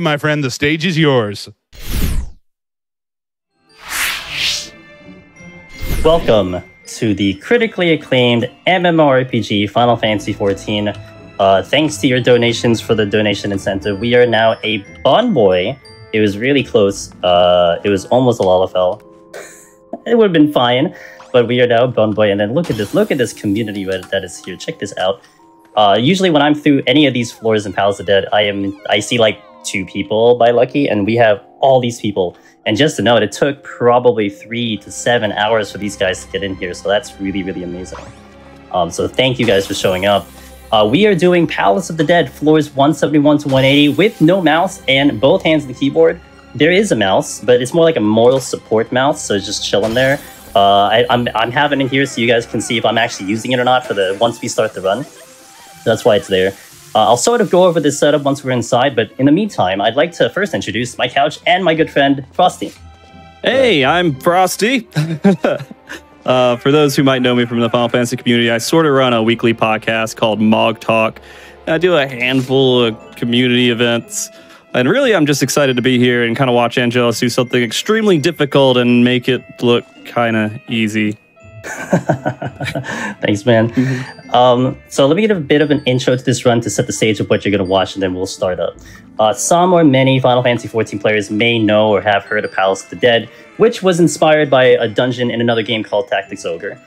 My friend, the stage is yours. Welcome to the critically acclaimed MMORPG Final Fantasy XIV. Uh, thanks to your donations for the donation incentive, we are now a Bun Boy. It was really close. Uh, it was almost a Lalafell. it would have been fine, but we are now Bun Boy. And then look at this. Look at this community that is here. Check this out. Uh, usually when I'm through any of these floors in Palace of Dead, I am I see like two people by lucky, and we have all these people. And just to note, it took probably three to seven hours for these guys to get in here, so that's really, really amazing. Um, so thank you guys for showing up. Uh, we are doing Palace of the Dead, floors 171 to 180, with no mouse and both hands on the keyboard. There is a mouse, but it's more like a moral support mouse, so it's just chilling there. Uh, I, I'm, I'm having it here so you guys can see if I'm actually using it or not for the once we start the run. That's why it's there. Uh, I'll sort of go over this setup once we're inside, but in the meantime, I'd like to first introduce my couch and my good friend, Frosty. Hey, I'm Frosty. uh, for those who might know me from the Final Fantasy community, I sort of run a weekly podcast called Mog Talk. I do a handful of community events. And really, I'm just excited to be here and kind of watch Angelus do something extremely difficult and make it look kind of easy. Thanks, man. Mm-hmm. Um, so let me give a bit of an intro to this run to set the stage of what you're going to watch, and then we'll start up. Uh, some or many Final Fantasy XIV players may know or have heard of Palace of the Dead, which was inspired by a dungeon in another game called Tactics Ogre.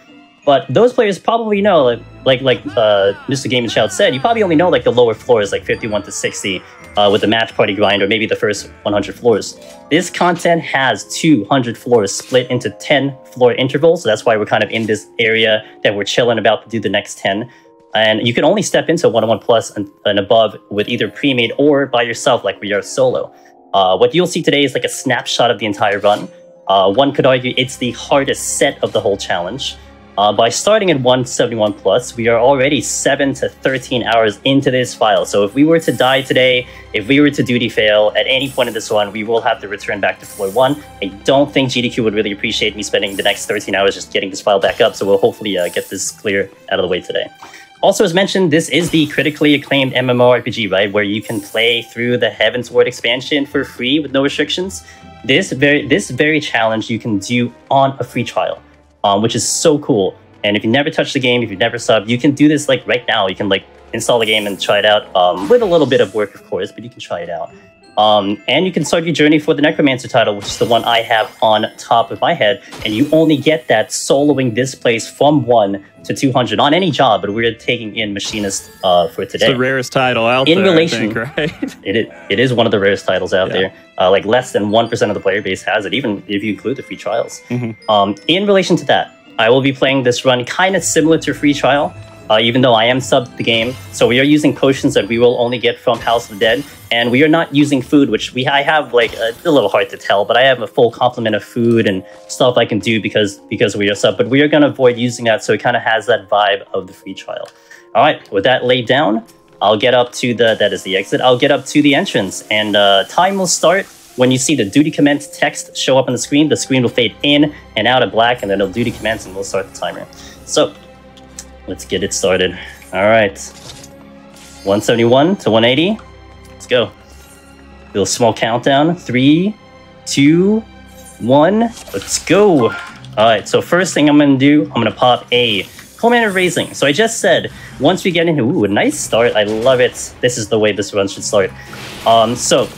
But those players probably know, like like, like uh, Mr. Game and Shout said, you probably only know like the lower floors, like 51 to 60, uh, with the match party grind, or maybe the first 100 floors. This content has 200 floors split into 10 floor intervals, so that's why we're kind of in this area that we're chilling about to do the next 10. And you can only step into 101 plus and, and above with either pre-made or by yourself, like we are solo. Uh, what you'll see today is like a snapshot of the entire run. Uh, one could argue it's the hardest set of the whole challenge. Uh, by starting at 171 plus, we are already 7 to 13 hours into this file. So if we were to die today, if we were to duty fail at any point in this one, we will have to return back to floor 1. I don't think GDQ would really appreciate me spending the next 13 hours just getting this file back up, so we'll hopefully uh, get this clear out of the way today. Also, as mentioned, this is the critically acclaimed MMORPG, right, where you can play through the Heavensward expansion for free with no restrictions. This very, this very challenge you can do on a free trial um, which is so cool. And if you never touch the game, if you've never subbed, you can do this like right now. You can like install the game and try it out um, with a little bit of work, of course, but you can try it out. Um, and you can start your journey for the Necromancer title, which is the one I have on top of my head. And you only get that soloing this place from 1 to 200 on any job, but we're taking in Machinist uh, for today. It's the rarest title out in there, relation, think, right? it, is, it is one of the rarest titles out yeah. there. Uh, like less than 1% of the player base has it, even if you include the free trials. Mm-hmm. Um, in relation to that, I will be playing this run kind of similar to free trial uh, even though I am subbed the game. So we are using potions that we will only get from House of Dead, and we are not using food, which we I have like a, a little hard to tell, but I have a full complement of food and stuff I can do because because we are sub. But we are gonna avoid using that, so it kind of has that vibe of the free trial. All right, with that laid down, I'll get up to the that is the exit. I'll get up to the entrance, and uh, time will start when you see the duty commence text show up on the screen. The screen will fade in and out of black, and then it'll duty commence, and we'll start the timer. So let's get it started. All right. 171 to 180. Let's go. Do a small countdown. Three, two, one. Let's go. All right. So first thing I'm going to do, I'm going to pop a Pomander of Raising. So I just said, once we get into, ooh, a nice start. I love it. This is the way this run should start. Um, so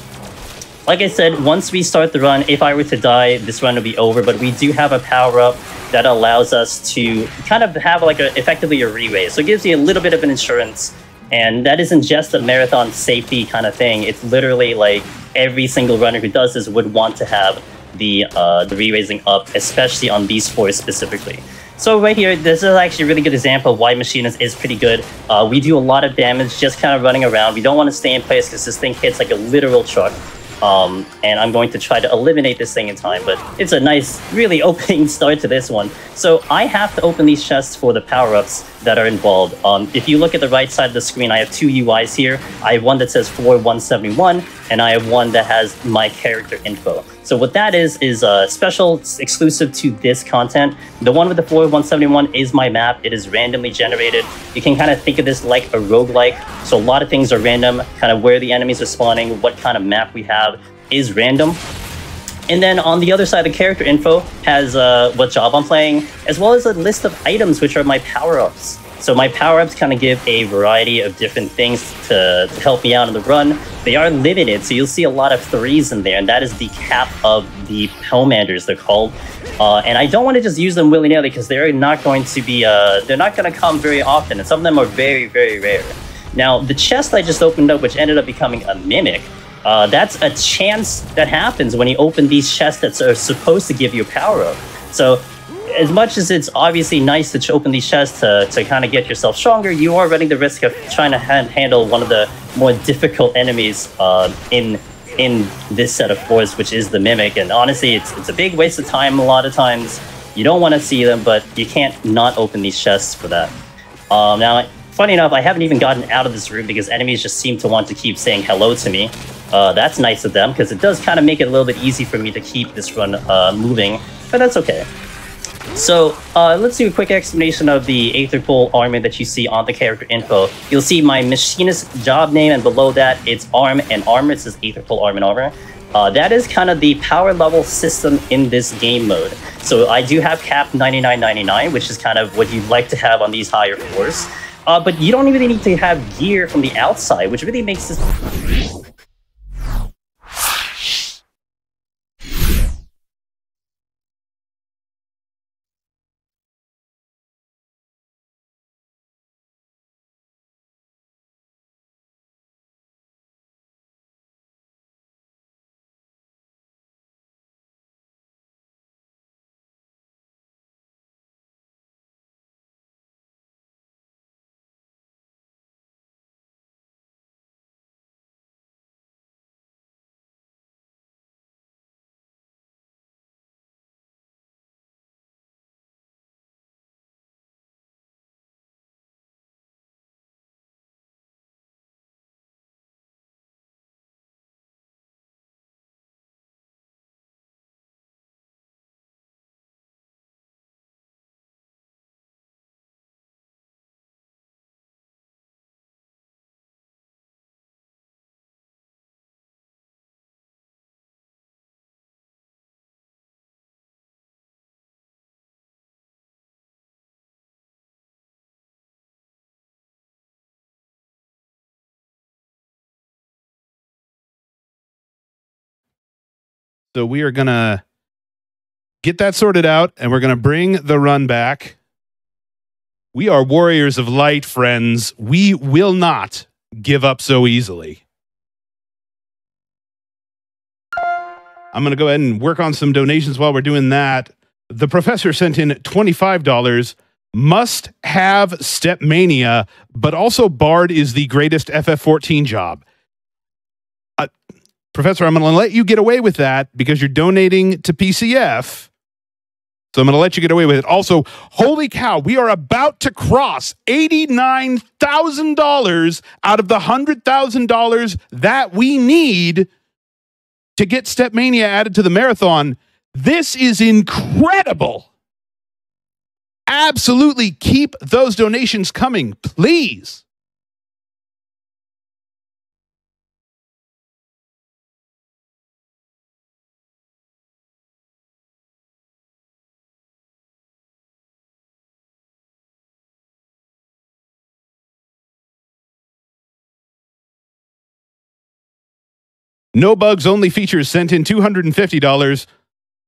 like I said, once we start the run, if I were to die, this run will be over, but we do have a power-up that allows us to kind of have like a, effectively a re-raise. So it gives you a little bit of an insurance, and that isn't just a marathon safety kind of thing. It's literally like every single runner who does this would want to have the, uh, the re-raising up, especially on these four specifically. So right here, this is actually a really good example of why Machinist is pretty good. Uh, we do a lot of damage just kind of running around. We don't want to stay in place because this thing hits like a literal truck. Um, and I'm going to try to eliminate this thing in time, but it's a nice, really opening start to this one. So I have to open these chests for the power-ups. That are involved. Um, if you look at the right side of the screen, I have two UIs here. I have one that says floor 171, and I have one that has my character info. So what that is, is uh, special exclusive to this content. The one with the floor 171 is my map. It is randomly generated. You can kind of think of this like a roguelike. So a lot of things are random, kind of where the enemies are spawning, what kind of map we have is random. And then on the other side, the character info has uh, what job I'm playing, as well as a list of items, which are my power-ups. So my power-ups kind of give a variety of different things to, to help me out in the run. They are limited, so you'll see a lot of threes in there, and that is the cap of the Pomanders, they're called. Uh, and I don't want to just use them willy-nilly because they're not going to be, uh, they're not going to come very often, and some of them are very, very rare. Now, the chest I just opened up, which ended up becoming a Mimic, uh, that's a chance that happens when you open these chests that are supposed to give you power up. So, as much as it's obviously nice to open these chests to, to kind of get yourself stronger, you are running the risk of trying to ha- handle one of the more difficult enemies uh, in in this set of fours, which is the mimic. And honestly, it's it's a big waste of time a lot of times. You don't want to see them, but you can't not open these chests for that. Um, now, funny enough, I haven't even gotten out of this room because enemies just seem to want to keep saying hello to me. Uh, that's nice of them because it does kind of make it a little bit easy for me to keep this run uh, moving, but that's okay. So uh, let's do a quick explanation of the Aetherpool armor that you see on the character info. You'll see my machinist job name, and below that it's arm and armor. It says Aetherpool arm and armor. Uh, that is kind of the power level system in this game mode. So I do have cap 99.99, which is kind of what you'd like to have on these higher floors. Uh, but you don't even need to have gear from the outside, which really makes this So we are going to get that sorted out and we're going to bring the run back. We are warriors of light, friends. We will not give up so easily. I'm going to go ahead and work on some donations while we're doing that. The professor sent in $25. Must have StepMania, but also Bard is the greatest FF14 job. Professor, I'm going to let you get away with that because you're donating to PCF. So I'm going to let you get away with it. Also, holy cow, we are about to cross $89,000 out of the $100,000 that we need to get StepMania added to the marathon. This is incredible. Absolutely keep those donations coming, please. No bugs only features sent in $250.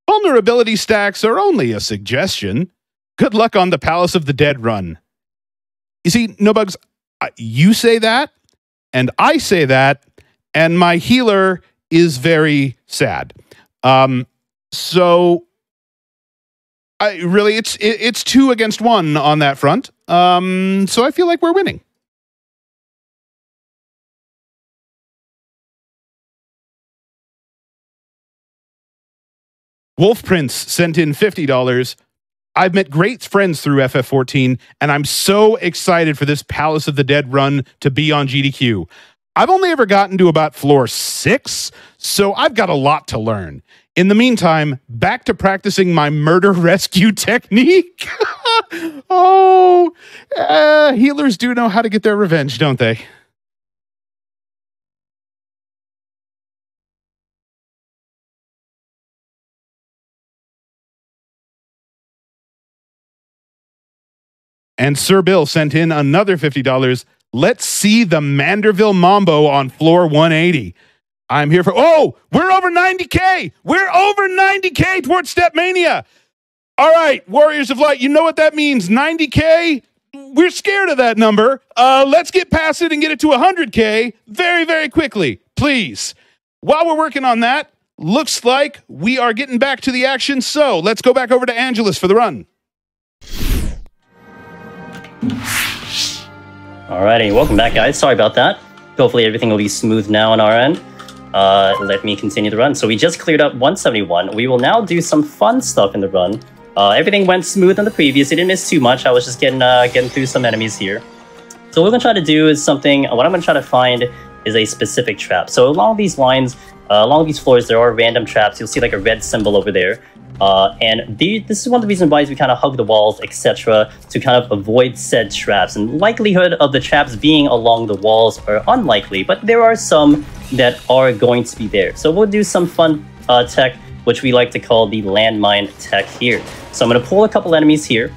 Vulnerability stacks are only a suggestion. Good luck on the Palace of the Dead run. You see, no bugs, you say that, and I say that, and my healer is very sad. Um, so I really it's it, it's two against one on that front. Um, so I feel like we're winning. Wolf Prince sent in $50. I've met great friends through FF14, and I'm so excited for this Palace of the Dead run to be on GDQ. I've only ever gotten to about floor six, so I've got a lot to learn. In the meantime, back to practicing my murder rescue technique. oh, uh, healers do know how to get their revenge, don't they? And Sir Bill sent in another $50. Let's see the Manderville Mambo on floor 180. I'm here for, oh, we're over 90K. We're over 90K towards StepMania. All right, Warriors of Light, you know what that means 90K? We're scared of that number. Uh, let's get past it and get it to 100K very, very quickly, please. While we're working on that, looks like we are getting back to the action. So let's go back over to Angelus for the run. Alrighty, welcome back, guys. Sorry about that. Hopefully everything will be smooth now on our end. Uh, let me continue the run. So we just cleared up 171. We will now do some fun stuff in the run. Uh, everything went smooth on the previous. It didn't miss too much. I was just getting uh, getting through some enemies here. So what we're gonna try to do is something. What I'm gonna try to find is a specific trap. So along these lines, uh, along these floors, there are random traps. You'll see like a red symbol over there. Uh, and the, this is one of the reasons why we kind of hug the walls, etc., to kind of avoid said traps. And likelihood of the traps being along the walls are unlikely, but there are some that are going to be there. So we'll do some fun uh, tech, which we like to call the landmine tech here. So I'm going to pull a couple enemies here.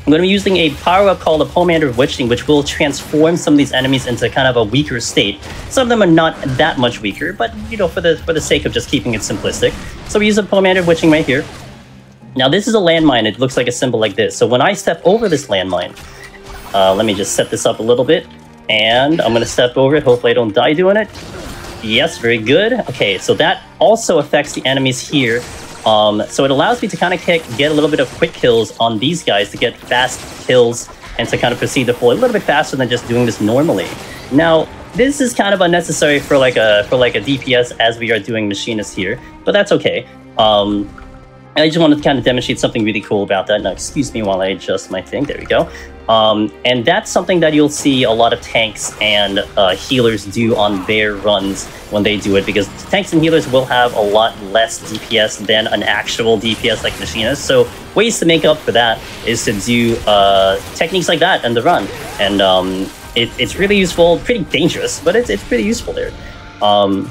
I'm going to be using a power-up called the Pomander of Witching, which will transform some of these enemies into kind of a weaker state. Some of them are not that much weaker, but, you know, for the for the sake of just keeping it simplistic. So we use a Pomander of Witching right here. Now, this is a landmine. It looks like a symbol like this. So when I step over this landmine, uh, let me just set this up a little bit. And I'm going to step over it. Hopefully I don't die doing it. Yes, very good. Okay, so that also affects the enemies here um, so it allows me to kind of kick get a little bit of quick kills on these guys to get fast kills and to kind of proceed the full a little bit faster than just doing this normally. Now, this is kind of unnecessary for like a for like a DPS as we are doing machinist here, but that's okay. Um, I just wanted to kind of demonstrate something really cool about that. Now, excuse me while I adjust my thing. There we go. Um, and that's something that you'll see a lot of tanks and uh, healers do on their runs when they do it, because tanks and healers will have a lot less DPS than an actual DPS like Machinist. So ways to make up for that is to do uh, techniques like that in the run. And um, it, it's really useful, pretty dangerous, but it's, it's pretty useful there. Um,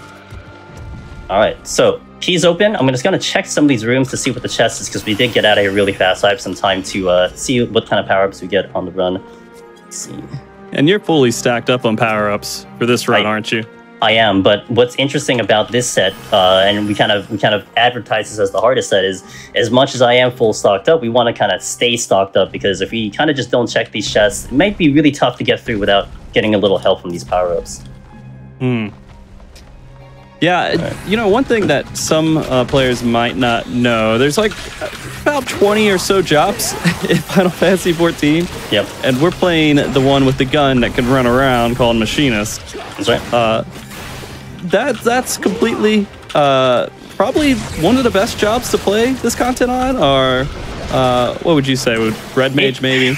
all right, so keys open. I'm just going to check some of these rooms to see what the chest is because we did get out of here really fast. So I have some time to uh, see what kind of power ups we get on the run. Let's see. And you're fully stacked up on power ups for this run, I, aren't you? I am, but what's interesting about this set, uh, and we kind of we kind of advertise this as the hardest set, is as much as I am full stocked up, we want to kind of stay stocked up because if we kind of just don't check these chests, it might be really tough to get through without getting a little help from these power ups. Hmm. Yeah, right. you know, one thing that some uh, players might not know, there's like about 20 or so jobs in Final Fantasy 14. Yep. And we're playing the one with the gun that can run around called Machinist. That's right. Uh, that, that's completely uh, probably one of the best jobs to play this content on, or uh, what would you say? Would Red Mage maybe?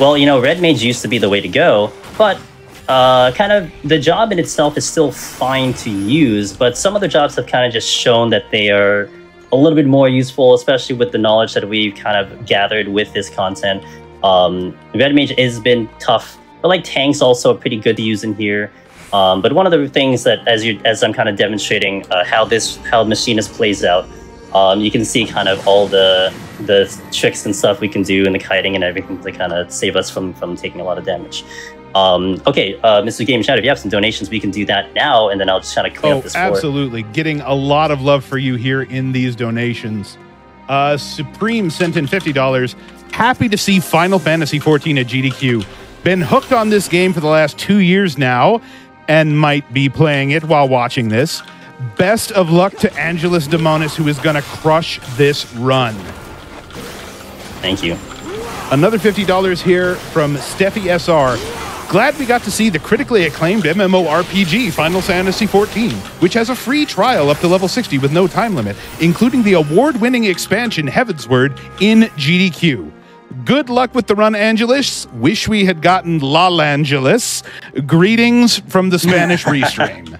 Well, you know, Red Mage used to be the way to go, but uh, kind of the job in itself is still fine to use, but some other jobs have kind of just shown that they are a little bit more useful, especially with the knowledge that we've kind of gathered with this content. Um, Red Mage has been tough, but like tanks also are pretty good to use in here. Um, but one of the things that, as you as I'm kind of demonstrating uh, how this how Machinist plays out, um, you can see kind of all the the tricks and stuff we can do and the kiting and everything to kind of save us from from taking a lot of damage. Um, okay, uh, Mr. Game Chat, if you have some donations, we can do that now, and then I'll just kind of clean oh, up this absolutely. Getting a lot of love for you here in these donations. Uh, Supreme sent in $50. Happy to see Final Fantasy 14 at GDQ. Been hooked on this game for the last two years now, and might be playing it while watching this. Best of luck to Angelusdemonus, who is going to crush this run. Thank you. Another $50 here from Steffi SR. Glad we got to see the critically acclaimed MMORPG Final Fantasy XIV, which has a free trial up to level 60 with no time limit, including the award winning expansion Heavensward in GDQ. Good luck with the run, Angelus. Wish we had gotten La Angeles. Greetings from the Spanish restream.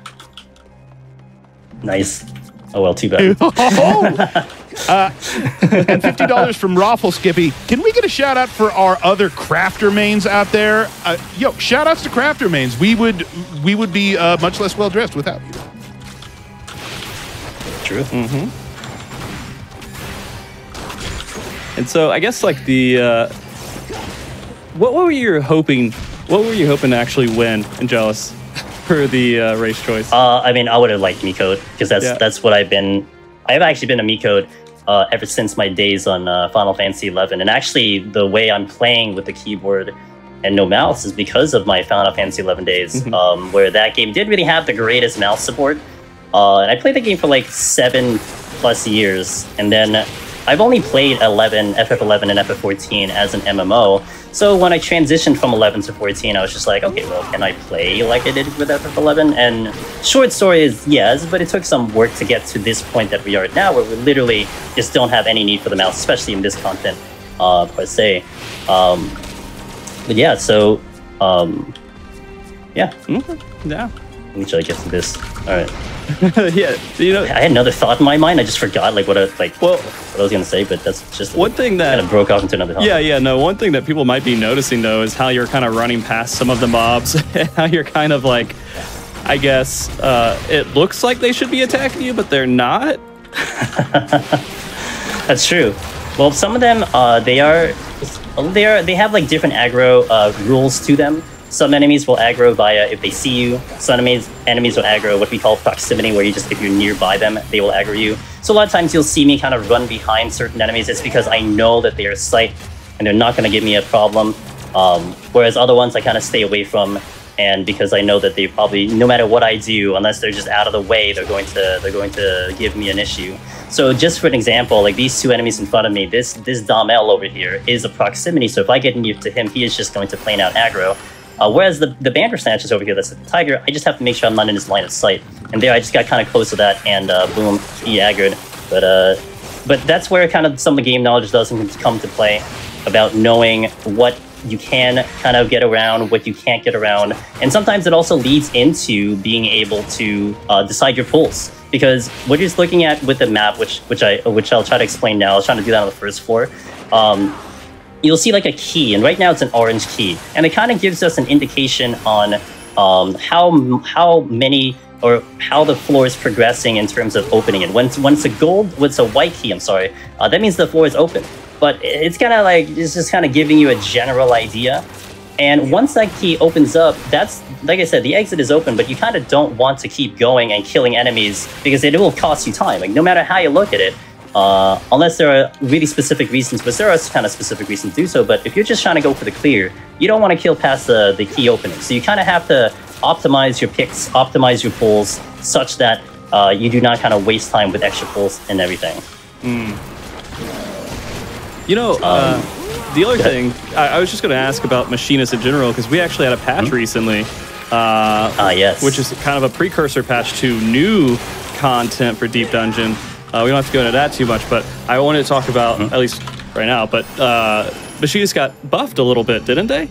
Nice. Oh well, too bad. Oh! Uh, and fifty dollars from Raffle Skippy. Can we get a shout out for our other crafter mains out there? Uh, yo, shout outs to crafter mains. We would we would be uh, much less well dressed without you. True. Mm-hmm. And so I guess like the uh, what, what were you hoping? What were you hoping to actually win, Angelus, for the uh, race choice? Uh, I mean, I would have liked Miqo'te because that's Yeah. that's what I've been. I've actually been a Miqo'te uh, ever since my days on uh, Final Fantasy XI, and actually the way I'm playing with the keyboard and no mouse is because of my Final Fantasy XI days, Mhm. um, where that game did really have the greatest mouse support. Uh, and I played the game for like seven plus years, and then I've only played 11, FF11, and FF14 as an MMO. So when I transitioned from 11 to 14, I was just like, okay, well, can I play like I did with FF11? And short story is yes, but it took some work to get to this point that we are now, where we literally just don't have any need for the mouse, especially in this content uh, per se. Um, but yeah, so um, yeah, Mhm. Yeah, try to get to this. All right, yeah. You know, I had another thought in my mind. I just forgot like what I like well, what I was gonna say, but that's just one thing that kind of broke off into another thought. Yeah, yeah, no. One thing that people might be noticing though is how you're kind of running past some of the mobs. how you're kind of like, I guess, uh, it looks like they should be attacking you, but they're not. That's true. Well, some of them, uh, they are, they are, they have like different aggro uh, rules to them. Some enemies will aggro via if they see you. Some enemies, enemies will aggro what we call proximity, where you just if you're nearby them, they will aggro you. So a lot of times you'll see me kind of run behind certain enemies. It's because I know that they are sight and they're not going to give me a problem. Um, whereas other ones I kind of stay away from, and because I know that they probably, no matter what I do, unless they're just out of the way, they're going to they're going to give me an issue. So just for an example, like these two enemies in front of me, this this Damel over here is a proximity. So if I get near to him, he is just going to plain out aggro. Uh, whereas the the Bandersnatch is over here, that's the tiger. I just have to make sure I'm not in his line of sight. And there, I just got kind of close to that, and uh, boom, he aggroed. But uh, but that's where kind of some of the game knowledge doesn't come to play about knowing what you can kind of get around, what you can't get around, and sometimes it also leads into being able to uh, decide your pulls. Because what you're just looking at with the map, which which I which I'll try to explain now, I was trying to do that on the first floor. Um, you'll see like a key, and right now it's an orange key, and it kind of gives us an indication on um, how how many or how the floor is progressing in terms of opening it. Once once a gold, once a white key, I'm sorry, uh, that means the floor is open. But it's kind of like it's just kind of giving you a general idea. And once that key opens up, that's like I said, the exit is open, but you kind of don't want to keep going and killing enemies because it will cost you time. Like no matter how you look at it, uh, unless there are really specific reasons, but there are kind of specific reasons to do so. But if you're just trying to go for the clear, you don't want to kill past the, the key opening. So you kind of have to optimize your picks, optimize your pulls, such that uh, you do not kind of waste time with extra pulls and everything. You know, uh, the other thing I, I was just going to ask about machinists in general because we actually had a patch recently, uh, Ah, yes. which is kind of a precursor patch to new content for Deep Dungeon. Uh, we don't have to go into that too much, but I wanted to talk about at least right now. But uh, got buffed a little bit, didn't they?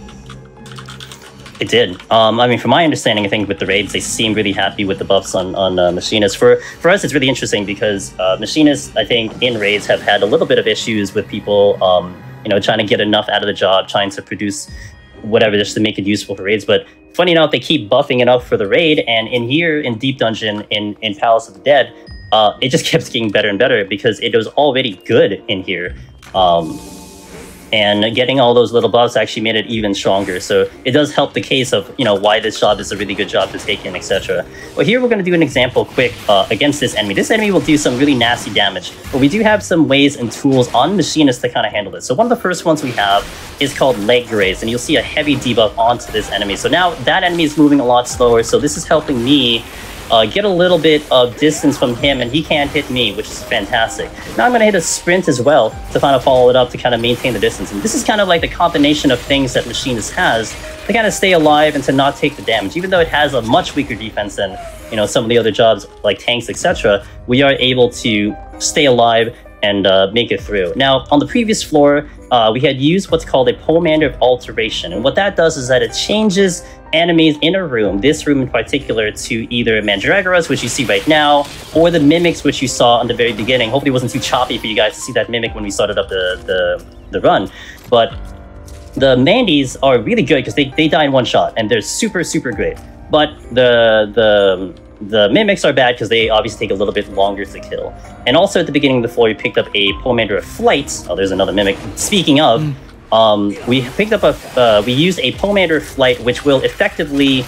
It did. Um, I mean, from my understanding, I think with the raids, they seem really happy with the buffs on on uh, machinists. For for us, it's really interesting because uh, machinists, I think, in raids have had a little bit of issues with people, um, you know, trying to get enough out of the job, trying to produce whatever just to make it useful for raids. But funny enough, they keep buffing it up for the raid, and in here in Deep Dungeon in in Palace of the Dead, uh, it just kept getting better and better because it was already good in here. Um, and getting all those little buffs actually made it even stronger. So it does help the case of you know why this job is a really good job to take in, etc. Well, here we're going to do an example quick uh, against this enemy. This enemy will do some really nasty damage, but we do have some ways and tools on machinists to kind of handle this. So one of the first ones we have is called leg graze, and you'll see a heavy debuff onto this enemy. So now that enemy is moving a lot slower. So this is helping me uh, get a little bit of distance from him, and he can't hit me, which is fantastic. Now I'm going to hit a sprint as well to kind of follow it up to kind of maintain the distance. And this is kind of like the combination of things that Machinist has to kind of stay alive and to not take the damage. Even though it has a much weaker defense than you know some of the other jobs like tanks, etc., we are able to stay alive and uh, make it through. Now, on the previous floor, uh, we had used what's called a Pomander of Alteration. And what that does is that it changes enemies in a room, this room in particular, to either Mandragoras, which you see right now, or the Mimics, which you saw in the very beginning. Hopefully it wasn't too choppy for you guys to see that Mimic when we started up the, the, the run. But the Mandies are really good because they, they die in one shot, and they're super, super great. But the the the mimics are bad because they obviously take a little bit longer to kill. And also at the beginning of the floor, we picked up a Pomander of Flight. Oh, there's another mimic. Speaking of, um, we picked up a, uh, we used a Pomander of Flight, which will effectively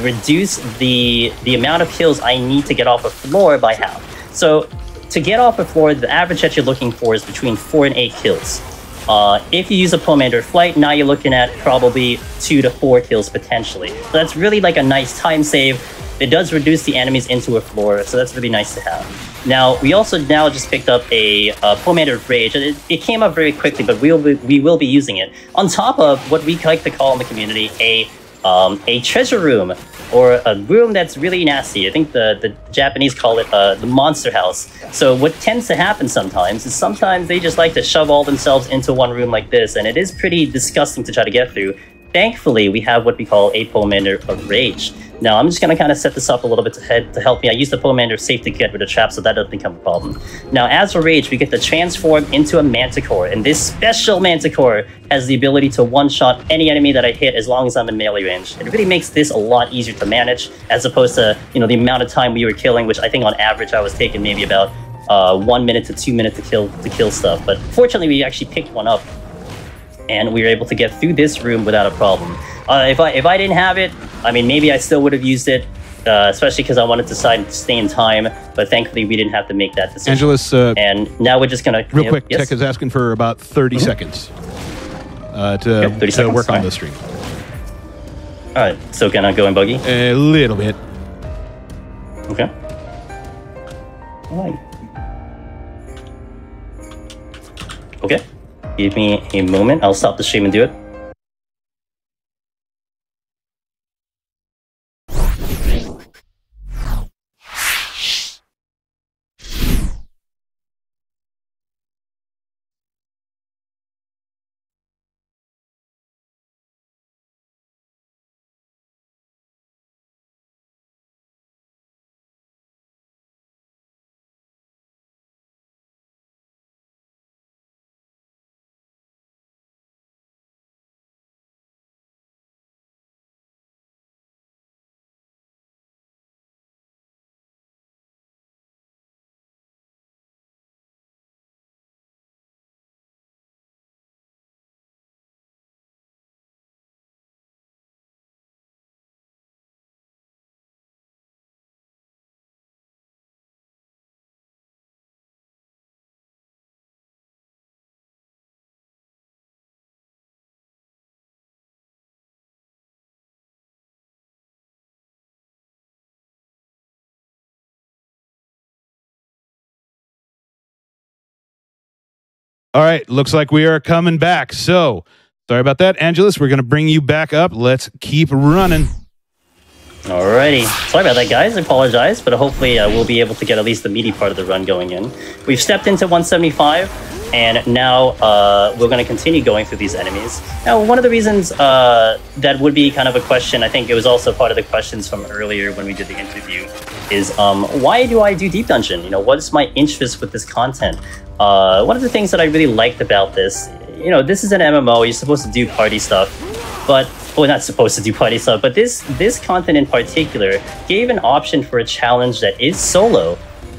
reduce the the amount of kills I need to get off a floor by half. So to get off a floor, the average that you're looking for is between four and eight kills. Uh, if you use a Pomander Flight, now you're looking at probably two to four kills potentially. So that's really like a nice time save. It does reduce the enemies into a floor, so that's really nice to have. Now, we also now just picked up a, a Pomander Rage. It, it came up very quickly, but we'll be, we will be using it. On top of what we like to call in the community a um, a treasure room or a room that's really nasty. I think the, the Japanese call it uh, the monster house. So what tends to happen sometimes is sometimes they just like to shove all themselves into one room like this, and it is pretty disgusting to try to get through. Thankfully, we have what we call a Pomander of Rage. Now, I'm just going to kind of set this up a little bit to, head, to help me. I use the Pomander Safe to get rid of traps, so that doesn't become a problem. Now, as for Rage, we get to transform into a Manticore, and this special Manticore has the ability to one-shot any enemy that I hit as long as I'm in melee range. It really makes this a lot easier to manage, as opposed to, you know, the amount of time we were killing, which I think on average I was taking maybe about uh, one minute to two minutes to kill to kill stuff. But fortunately, we actually picked one up and we were able to get through this room without a problem. Uh, if I if I didn't have it, I mean, maybe I still would have used it, uh, especially because I wanted to stay in time. But thankfully, we didn't have to make that decision. Angelus, uh, and now we're just gonna real quick. yes? Tech is asking for about 30 Mm-hmm. seconds uh, to, Okay, 30 to seconds, work on alright. the stream. All right, so can I go and buggy? A little bit. Okay. All right. Okay. Give me a moment. I'll stop the stream and do it. All right, looks like we are coming back. So, sorry about that, Angelus. We're going to bring you back up. Let's keep running. Alrighty. Sorry about that, guys. I apologize, but hopefully uh, we'll be able to get at least the meaty part of the run going in. We've stepped into 175, and now uh, we're going to continue going through these enemies. Now, one of the reasons uh, that would be kind of a question, I think it was also part of the questions from earlier when we did the interview, is um, why do I do Deep Dungeon? You know, what is my interest with this content? Uh, one of the things that I really liked about this, you know, this is an MMO. You're supposed to do party stuff, but well, not supposed to do party stuff. But this this content in particular gave an option for a challenge that is solo,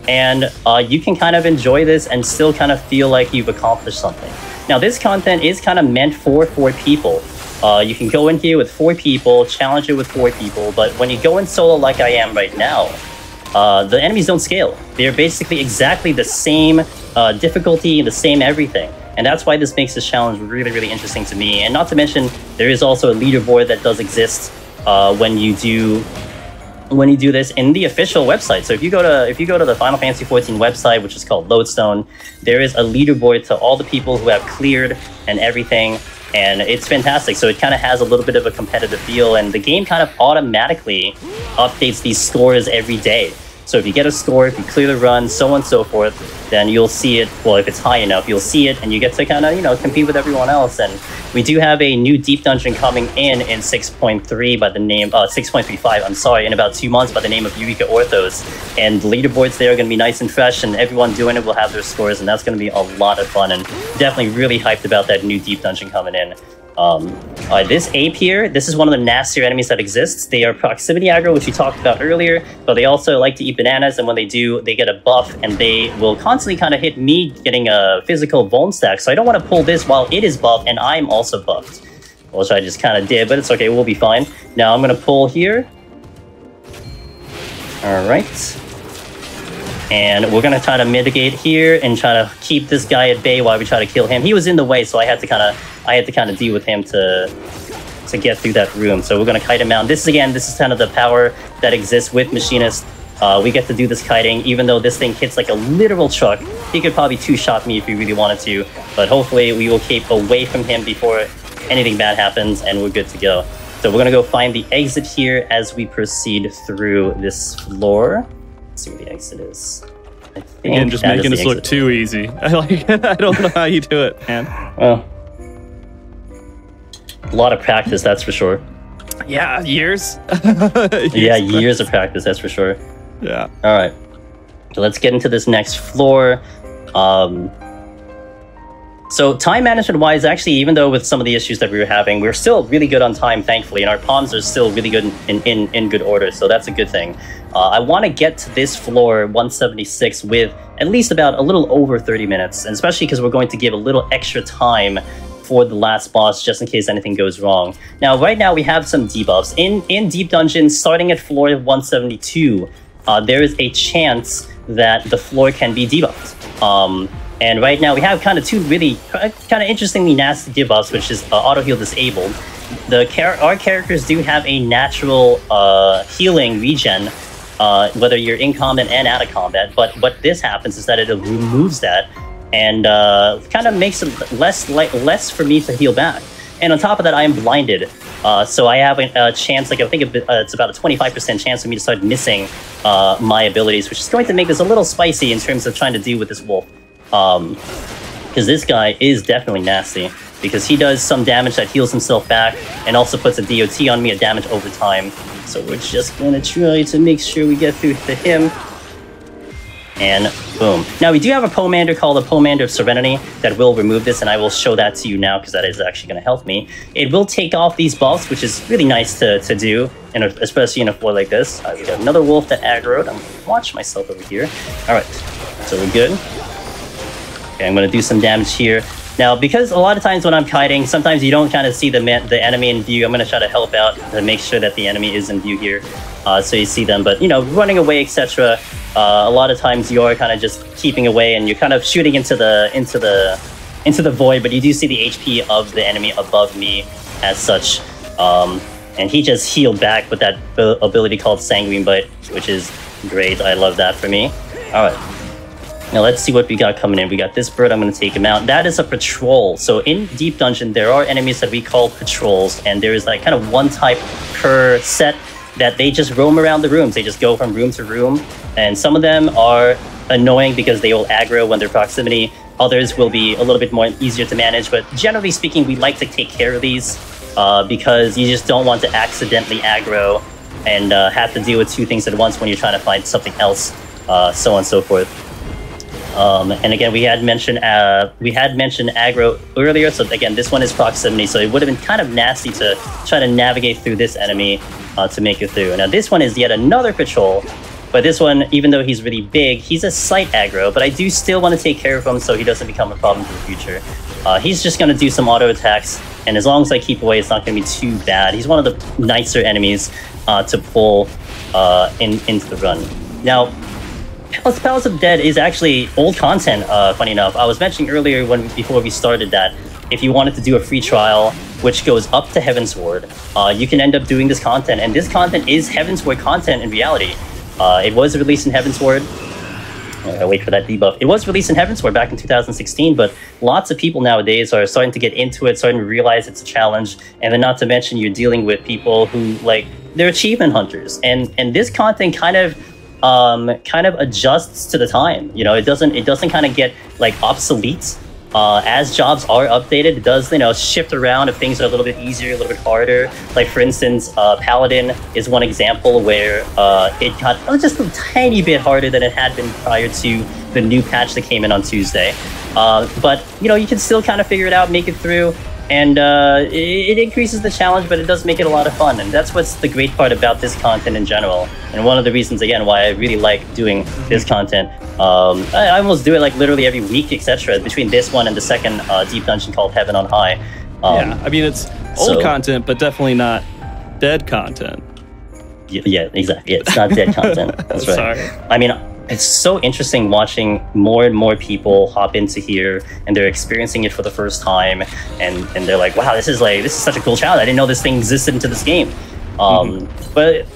and uh, you can kind of enjoy this and still kind of feel like you've accomplished something. Now, this content is kind of meant for four people. Uh, you can go in here with four people, challenge it with four people, but when you go in solo like I am right now, uh, the enemies don't scale. They're basically exactly the same uh, difficulty, the same everything. And that's why this makes this challenge really, really interesting to me. And not to mention, there is also a leaderboard that does exist uh, when you do when you do this in the official website. So if you go to if you go to the Final Fantasy 14 website, which is called Lodestone, there is a leaderboard to all the people who have cleared and everything, and it's fantastic. So it kind of has a little bit of a competitive feel, and the game kind of automatically updates these scores every day. So if you get a score, if you clear the run, so on and so forth, then you'll see it. Well, if it's high enough, you'll see it, and you get to kind of you know compete with everyone else. And we do have a new deep dungeon coming in in 6.3 by the name uh 6.35. I'm sorry, in about two months by the name of Eureka Orthos. And the leaderboards there are going to be nice and fresh, and everyone doing it will have their scores, and that's going to be a lot of fun. And definitely really hyped about that new deep dungeon coming in. Um, uh, this ape here, this is one of the nastier enemies that exists. They are proximity aggro, which we talked about earlier, but they also like to eat bananas, and when they do, they get a buff, and they will constantly kind of hit me getting a physical bone stack. So I don't want to pull this while it is buffed, and I'm also buffed. Which I just kind of did, but it's okay, we'll be fine. Now I'm going to pull here. Alright. And we're gonna try to mitigate here and try to keep this guy at bay while we try to kill him. He was in the way, so I had to kind of I had to kind of deal with him to to get through that room. So we're gonna kite him out. This is again, this is kind of the power that exists with Machinist. Uh, we get to do this kiting, even though this thing hits like a literal truck. He could probably two-shot me if he really wanted to, but hopefully we will keep away from him before anything bad happens, and we're good to go. So we're gonna go find the exit here as we proceed through this floor. Let's see where the exit is. I think Again, just making this look too easy. I like. I don't know how you do it, man. Well, a lot of practice, that's for sure. Yeah, years. Yeah, years of practice, that's for sure. Yeah. All right, so let's get into this next floor. Um, so time management wise, actually, even though with some of the issues that we were having, we're still really good on time, thankfully, and our palms are still really good in in, in good order. So that's a good thing. Uh, I want to get to this floor 176 with at least about a little over 30 minutes, and especially because we're going to give a little extra time for the last boss just in case anything goes wrong. Now, right now we have some debuffs in in Deep Dungeon, starting at floor 172. Uh, there is a chance that the floor can be debuffed. Um, and right now we have kind of two really kind of interestingly nasty debuffs, which is uh, auto heal disabled. The char- our characters do have a natural uh, healing regen, uh, whether you're in combat and out of combat. But what this happens is that it removes that and uh, kind of makes it less less for me to heal back. And on top of that, I am blinded, uh, so I have a, chance. Like I think bit- uh, it's about a twenty five percent chance for me to start missing uh, my abilities, which is going to make this a little spicy in terms of trying to deal with this wolf. Um, because this guy is definitely nasty. Because he does some damage that heals himself back, and also puts a DOT on me, a damage over time. So we're just gonna try to make sure we get through to him. And boom. Now we do have a Pomander called the Pomander of Serenity that will remove this, and I will show that to you now because that is actually going to help me. It will take off these buffs, which is really nice to, to do, and especially in a floor like this. We got another wolf that aggroed. I'm gonna watch myself over here. All right, so we're good. Okay, I'm going to do some damage here. Now, because a lot of times when I'm kiting, sometimes you don't kind of see the man, the enemy in view. I'm going to try to help out to make sure that the enemy is in view here, uh, so you see them. But you know, running away, etc. Uh, a lot of times you are kind of just keeping away, and you're kind of shooting into the into the into the void. But you do see the HP of the enemy above me, as such. Um, and he just healed back with that abil- ability called Sanguine Bite, which is great. I love that for me. All right. Now let's see what we got coming in. We got this bird. I'm going to take him out. That is a patrol. So in Deep Dungeon, there are enemies that we call patrols, and there is like kind of one type per set that they just roam around the rooms. They just go from room to room, and some of them are annoying because they will aggro when they're proximity. Others will be a little bit more easier to manage, but generally speaking, we like to take care of these uh, because you just don't want to accidentally aggro and uh, have to deal with two things at once when you're trying to find something else, uh, so on and so forth. Um, and again, we had mentioned uh, we had mentioned aggro earlier. So again, this one is proximity. So it would have been kind of nasty to try to navigate through this enemy uh, to make it through. Now this one is yet another patrol, but this one, even though he's really big, he's a slight aggro. But I do still want to take care of him so he doesn't become a problem for the future. Uh, he's just going to do some auto attacks, and as long as I keep away, it's not going to be too bad. He's one of the nicer enemies uh, to pull uh, in into the run. Now, Palace, Palace of Dead is actually old content. Uh, funny enough, I was mentioning earlier when before we started that if you wanted to do a free trial, which goes up to Heavensward, uh, you can end up doing this content. And this content is Heavensward content in reality. Uh, it was released in Heavensward. Uh, wait for that debuff. It was released in Heavensward back in 2016, but lots of people nowadays are starting to get into it, starting to realize it's a challenge, and then not to mention you're dealing with people who like they're achievement hunters, and and this content kind of um, kind of adjusts to the time. You know, it doesn't it doesn't kind of get like obsolete uh, as jobs are updated, it does you know shift around if things are a little bit easier, a little bit harder. Like for instance, uh, Paladin is one example where uh, it got just a tiny bit harder than it had been prior to the new patch that came in on Tuesday. Uh, but you know you can still kind of figure it out, make it through and uh, it, it, increases the challenge, but it does make it a lot of fun. And that's what's the great part about this content in general. And one of the reasons, again, why I really like doing this content. Um, I, I, almost do it like literally every week, etc. Between this one and the second uh, deep dungeon called Heaven on High. Um, yeah, I mean it's old so, content, but definitely not dead content. Yeah, yeah exactly. Yeah, it's not dead content. That's right. Sorry. I mean it's so interesting watching more and more people hop into here and they're experiencing it for the first time and, and they're like wow this is like this is such a cool challenge i didn't know this thing existed into this game. Um, mm-hmm. but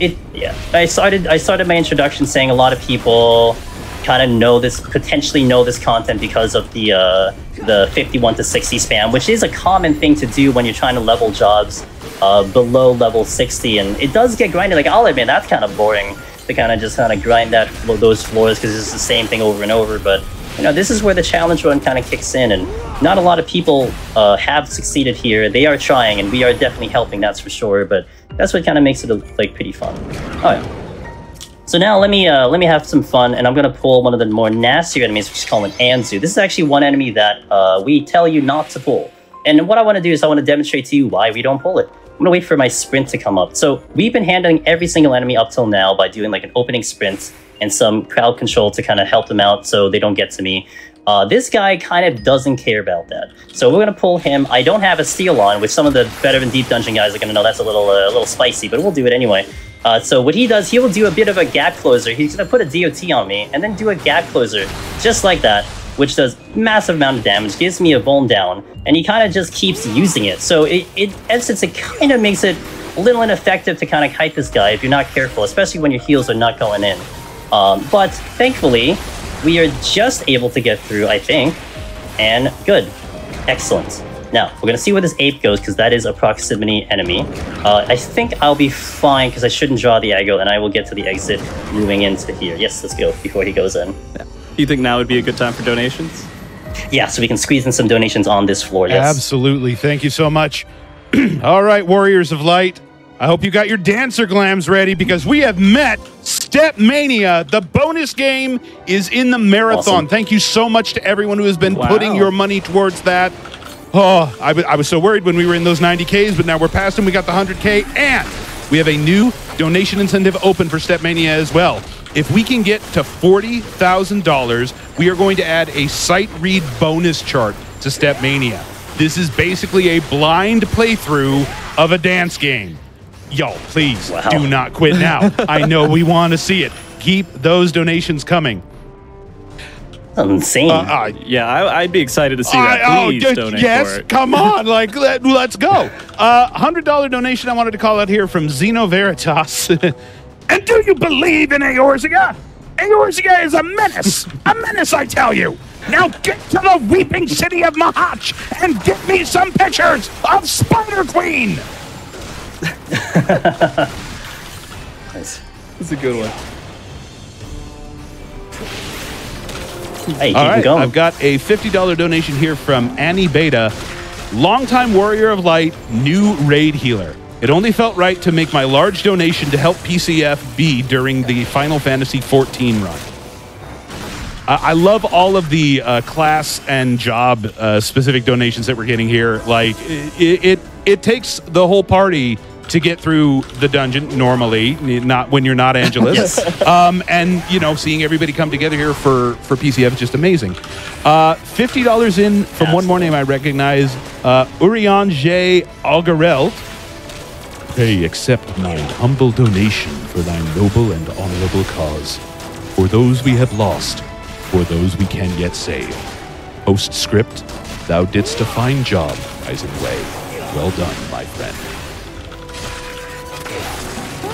it yeah i started i started my introduction saying a lot of people kind of know this potentially know this content because of the uh, the 51 to 60 spam which is a common thing to do when you're trying to level jobs uh, below level 60 and it does get grinded like i'll admit that's kind of boring to kind of just kind of grind that those floors because it's the same thing over and over. But you know, this is where the challenge run kind of kicks in, and not a lot of people uh, have succeeded here. They are trying, and we are definitely helping. That's for sure. But that's what kind of makes it like pretty fun. Oh yeah. So now let me uh, let me have some fun, and I'm gonna pull one of the more nastier enemies, which is called an Anzu. This is actually one enemy that uh, we tell you not to pull. And what I want to do is I want to demonstrate to you why we don't pull it. I'm gonna wait for my sprint to come up. So we've been handling every single enemy up till now by doing like an opening sprint and some crowd control to kind of help them out so they don't get to me. Uh, this guy kind of doesn't care about that. So we're gonna pull him. I don't have a steel on, which some of the better veteran deep dungeon guys are gonna know that's a little uh, a little spicy, but we'll do it anyway. Uh, so what he does, he will do a bit of a gap closer. He's gonna put a DOT on me and then do a gap closer, just like that which does massive amount of damage, gives me a vuln down, and he kind of just keeps using it. So it, it, essence, it kind of makes it a little ineffective to kind of kite this guy if you're not careful, especially when your heals are not going in. Um, but thankfully, we are just able to get through, I think, and good. Excellent. Now, we're going to see where this ape goes, because that is a proximity enemy. Uh, I think I'll be fine, because I shouldn't draw the aggro, and I will get to the exit moving into here. Yes, let's go, before he goes in. Yeah you think now would be a good time for donations? Yeah, so we can squeeze in some donations on this floor. Yes. Absolutely. Thank you so much. All right, Warriors of Light. I hope you got your dancer glams ready because we have met StepMania. The bonus game is in the marathon. Awesome. Thank you so much to everyone who has been wow. putting your money towards that. Oh, I, I was so worried when we were in those 90Ks, but now we're past them. We got the 100K, and we have a new donation incentive open for StepMania as well. If we can get to $40,000, we are going to add a sight read bonus chart to StepMania. This is basically a blind playthrough of a dance game. Yo, please wow. do not quit now. I know we want to see it. Keep those donations coming. Insane. Uh, uh, yeah, I, would be excited to see that. Oh, please uh, donate yes, come on, like let, us go. Uh, hundred dollar donation. I wanted to call out here from Zeno Veritas. And do you believe in Eorzea? Eorzea is a menace. a menace, I tell you. Now get to the weeping city of Mhach and get me some pictures of Spider Queen. nice. That's a good one. Hey, All right, I've got a $50 donation here from Annie Beta, longtime warrior of light, new raid healer. It only felt right to make my large donation to help PCF be during the Final Fantasy XIV run. I love all of the uh, class and job uh, specific donations that we're getting here. Like it, it, it takes the whole party to get through the dungeon normally, not when you're not Angelus. yes. um, and you know, seeing everybody come together here for for PCF is just amazing. Uh, Fifty dollars in from one more name I recognize, uh, Urian J. Algarel Pray accept mine humble donation for thy noble and honorable cause. For those we have lost, for those we can yet save. Postscript, thou didst a fine job, Rising Way. Well done, my friend.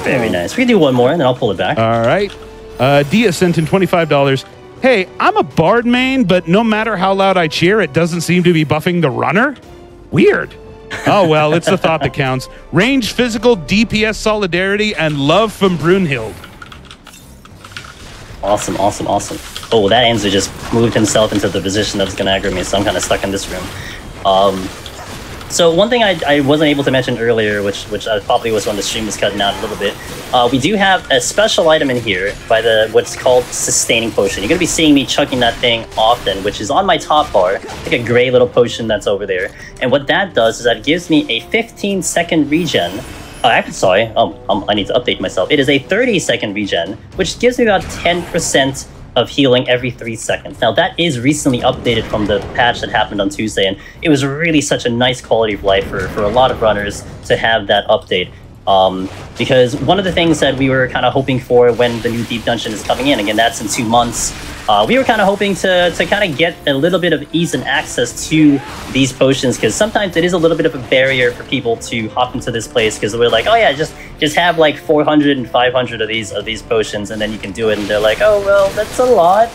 Very nice. We can do one more and then I'll pull it back. All right. Uh, Dia sent in $25. Hey, I'm a Bard main, but no matter how loud I cheer, it doesn't seem to be buffing the runner? Weird. Oh, well, it's the thought that counts. Range, physical, DPS solidarity, and love from Brynhildr. Awesome, awesome, awesome. Oh, that Enzo just moved himself into the position that's going to aggro me, so I'm kind of stuck in this room. Um, so one thing I, I wasn't able to mention earlier, which which probably was when the stream was cutting out a little bit, uh, we do have a special item in here by the what's called sustaining potion. You're gonna be seeing me chucking that thing often, which is on my top bar, like a gray little potion that's over there. And what that does is that gives me a 15 second regen. Oh, actually, sorry, um, um, I need to update myself. It is a 30 second regen, which gives me about 10% of healing every three seconds. Now, that is recently updated from the patch that happened on Tuesday, and it was really such a nice quality of life for, for a lot of runners to have that update. Um, because one of the things that we were kind of hoping for when the new Deep Dungeon is coming in, again, that's in two months, uh, we were kind of hoping to, to kind of get a little bit of ease and access to these potions because sometimes it is a little bit of a barrier for people to hop into this place because we're like, oh yeah, just just have like 400 and 500 of these of these potions and then you can do it. And they're like, oh well, that's a lot.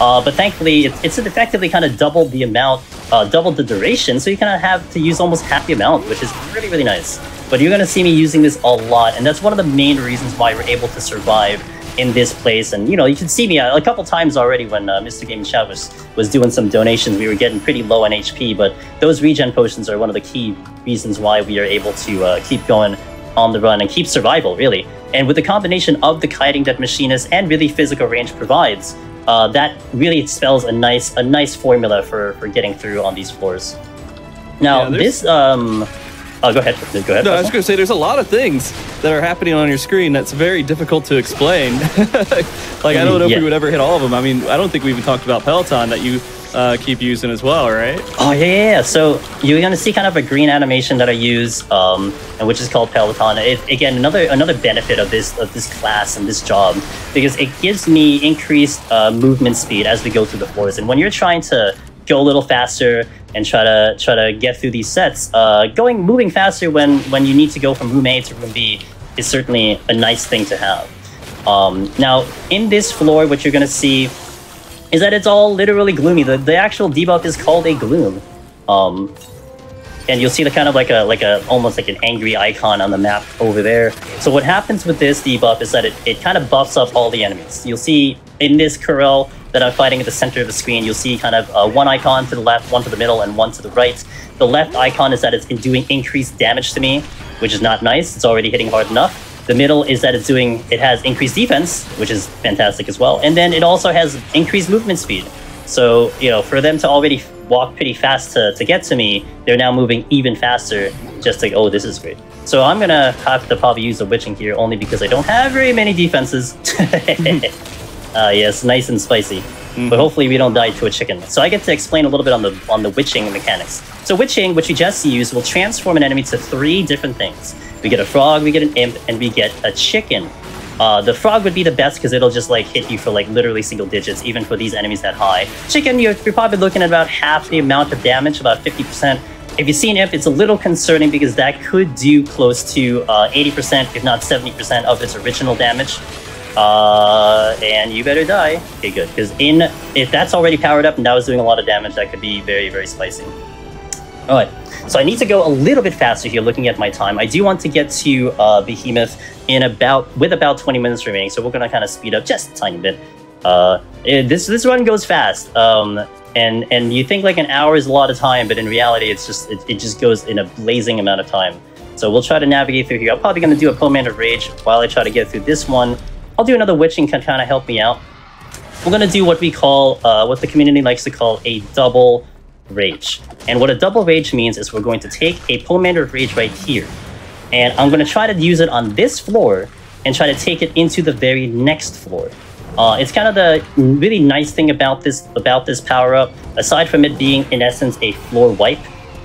Uh, but thankfully, it's, it's effectively kind of doubled the amount, uh, doubled the duration, so you kind of have to use almost half the amount, which is really, really nice. But you're going to see me using this a lot, and that's one of the main reasons why we're able to survive in this place. And you know, you can see me a, a couple times already when uh, Mr. Game Chat was was doing some donations. We were getting pretty low on HP, but those regen potions are one of the key reasons why we are able to uh, keep going on the run and keep survival really. And with the combination of the kiting that Machinist and really physical range provides, uh, that really spells a nice a nice formula for for getting through on these floors. Now Yeah, this um. Oh, go ahead. Go ahead. No, I was going to say there's a lot of things that are happening on your screen that's very difficult to explain. like, I don't know if we would ever hit all of them. I mean, I don't think we even talked about Peloton that you uh, keep using as well, right? Oh yeah, yeah, yeah. So you're gonna see kind of a green animation that I use, um, and which is called Peloton. It, again, another another benefit of this of this class and this job because it gives me increased uh, movement speed as we go through the floors. And when you're trying to go a little faster and try to try to get through these sets, uh, going moving faster when when you need to go from room A to room B is certainly a nice thing to have. Um, now, in this floor, what you're gonna see is that it's all literally gloomy. The, the actual debuff is called a gloom. Um, and you'll see the kind of like a like a almost like an angry icon on the map over there. So what happens with this debuff is that it, it kind of buffs up all the enemies. You'll see in this Corel that I'm fighting at the center of the screen, you'll see kind of uh, one icon to the left, one to the middle, and one to the right. The left icon is that it's doing increased damage to me, which is not nice. It's already hitting hard enough. The middle is that it's doing it has increased defense, which is fantastic as well. And then it also has increased movement speed. So, you know, for them to already walk pretty fast to, to get to me, they're now moving even faster just like, oh, this is great. So I'm gonna have to probably use the witching here only because I don't have very many defenses. uh, yes, nice and spicy. But hopefully we don't die to a chicken. So I get to explain a little bit on the on the witching mechanics. So witching, which we just used, will transform an enemy to three different things. We get a frog, we get an imp, and we get a chicken. Uh, the frog would be the best because it'll just like hit you for like literally single digits, even for these enemies that high. Chicken, you're, you're probably looking at about half the amount of damage, about 50%. If you see an imp, it's a little concerning because that could do close to uh, 80%, if not 70% of its original damage. Uh, and you better die. Okay, good. Because in if that's already powered up and that was doing a lot of damage, that could be very, very spicy. All right. So I need to go a little bit faster here, looking at my time. I do want to get to uh, Behemoth in about with about 20 minutes remaining, so we're gonna kind of speed up just a tiny bit. Uh, it- this this run goes fast, um, and and you think like an hour is a lot of time, but in reality, it's just it, it just goes in a blazing amount of time. So we'll try to navigate through here. I'm probably gonna do a Pomander of Rage while I try to get through this one. I'll do another Witching can kind of help me out. We're gonna do what we call, uh, what the community likes to call a double rage. And what a double rage means is we're going to take a Pomander of Rage right here, and I'm going to try to use it on this floor and try to take it into the very next floor. Uh, it's kind of the really nice thing about this about this power up. Aside from it being in essence a floor wipe,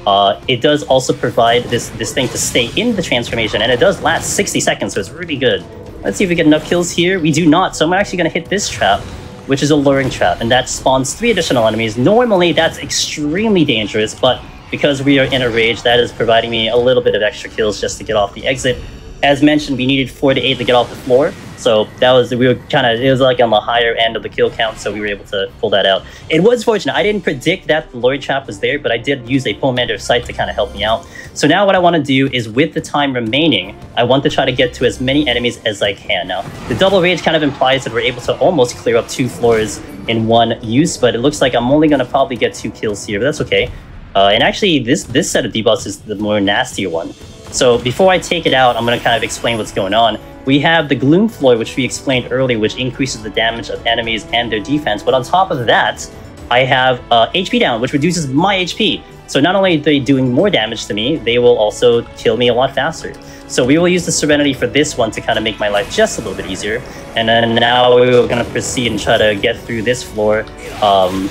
uh, it does also provide this this thing to stay in the transformation, and it does last 60 seconds, so it's really good. Let's see if we get enough kills here. We do not, so I'm actually going to hit this trap which is a luring trap, and that spawns three additional enemies. Normally, that's extremely dangerous, but because we are in a rage, that is providing me a little bit of extra kills just to get off the exit. As mentioned, we needed four to eight to get off the floor, so that was we were kind of it was like on the higher end of the kill count, so we were able to pull that out. It was fortunate. I didn't predict that the Lord Trap was there, but I did use a Pomander sight to kind of help me out. So now what I want to do is with the time remaining, I want to try to get to as many enemies as I can. Now, the double rage kind of implies that we're able to almost clear up two floors in one use, but it looks like I'm only going to probably get two kills here, but that's okay. Uh, and actually, this this set of debuffs is the more nastier one. So before I take it out, I'm going to kind of explain what's going on. We have the Gloom Floor, which we explained earlier, which increases the damage of enemies and their defense. But on top of that, I have uh, HP down, which reduces my HP. So not only are they doing more damage to me, they will also kill me a lot faster. So we will use the Serenity for this one to kind of make my life just a little bit easier. And then now we're going to proceed and try to get through this floor um,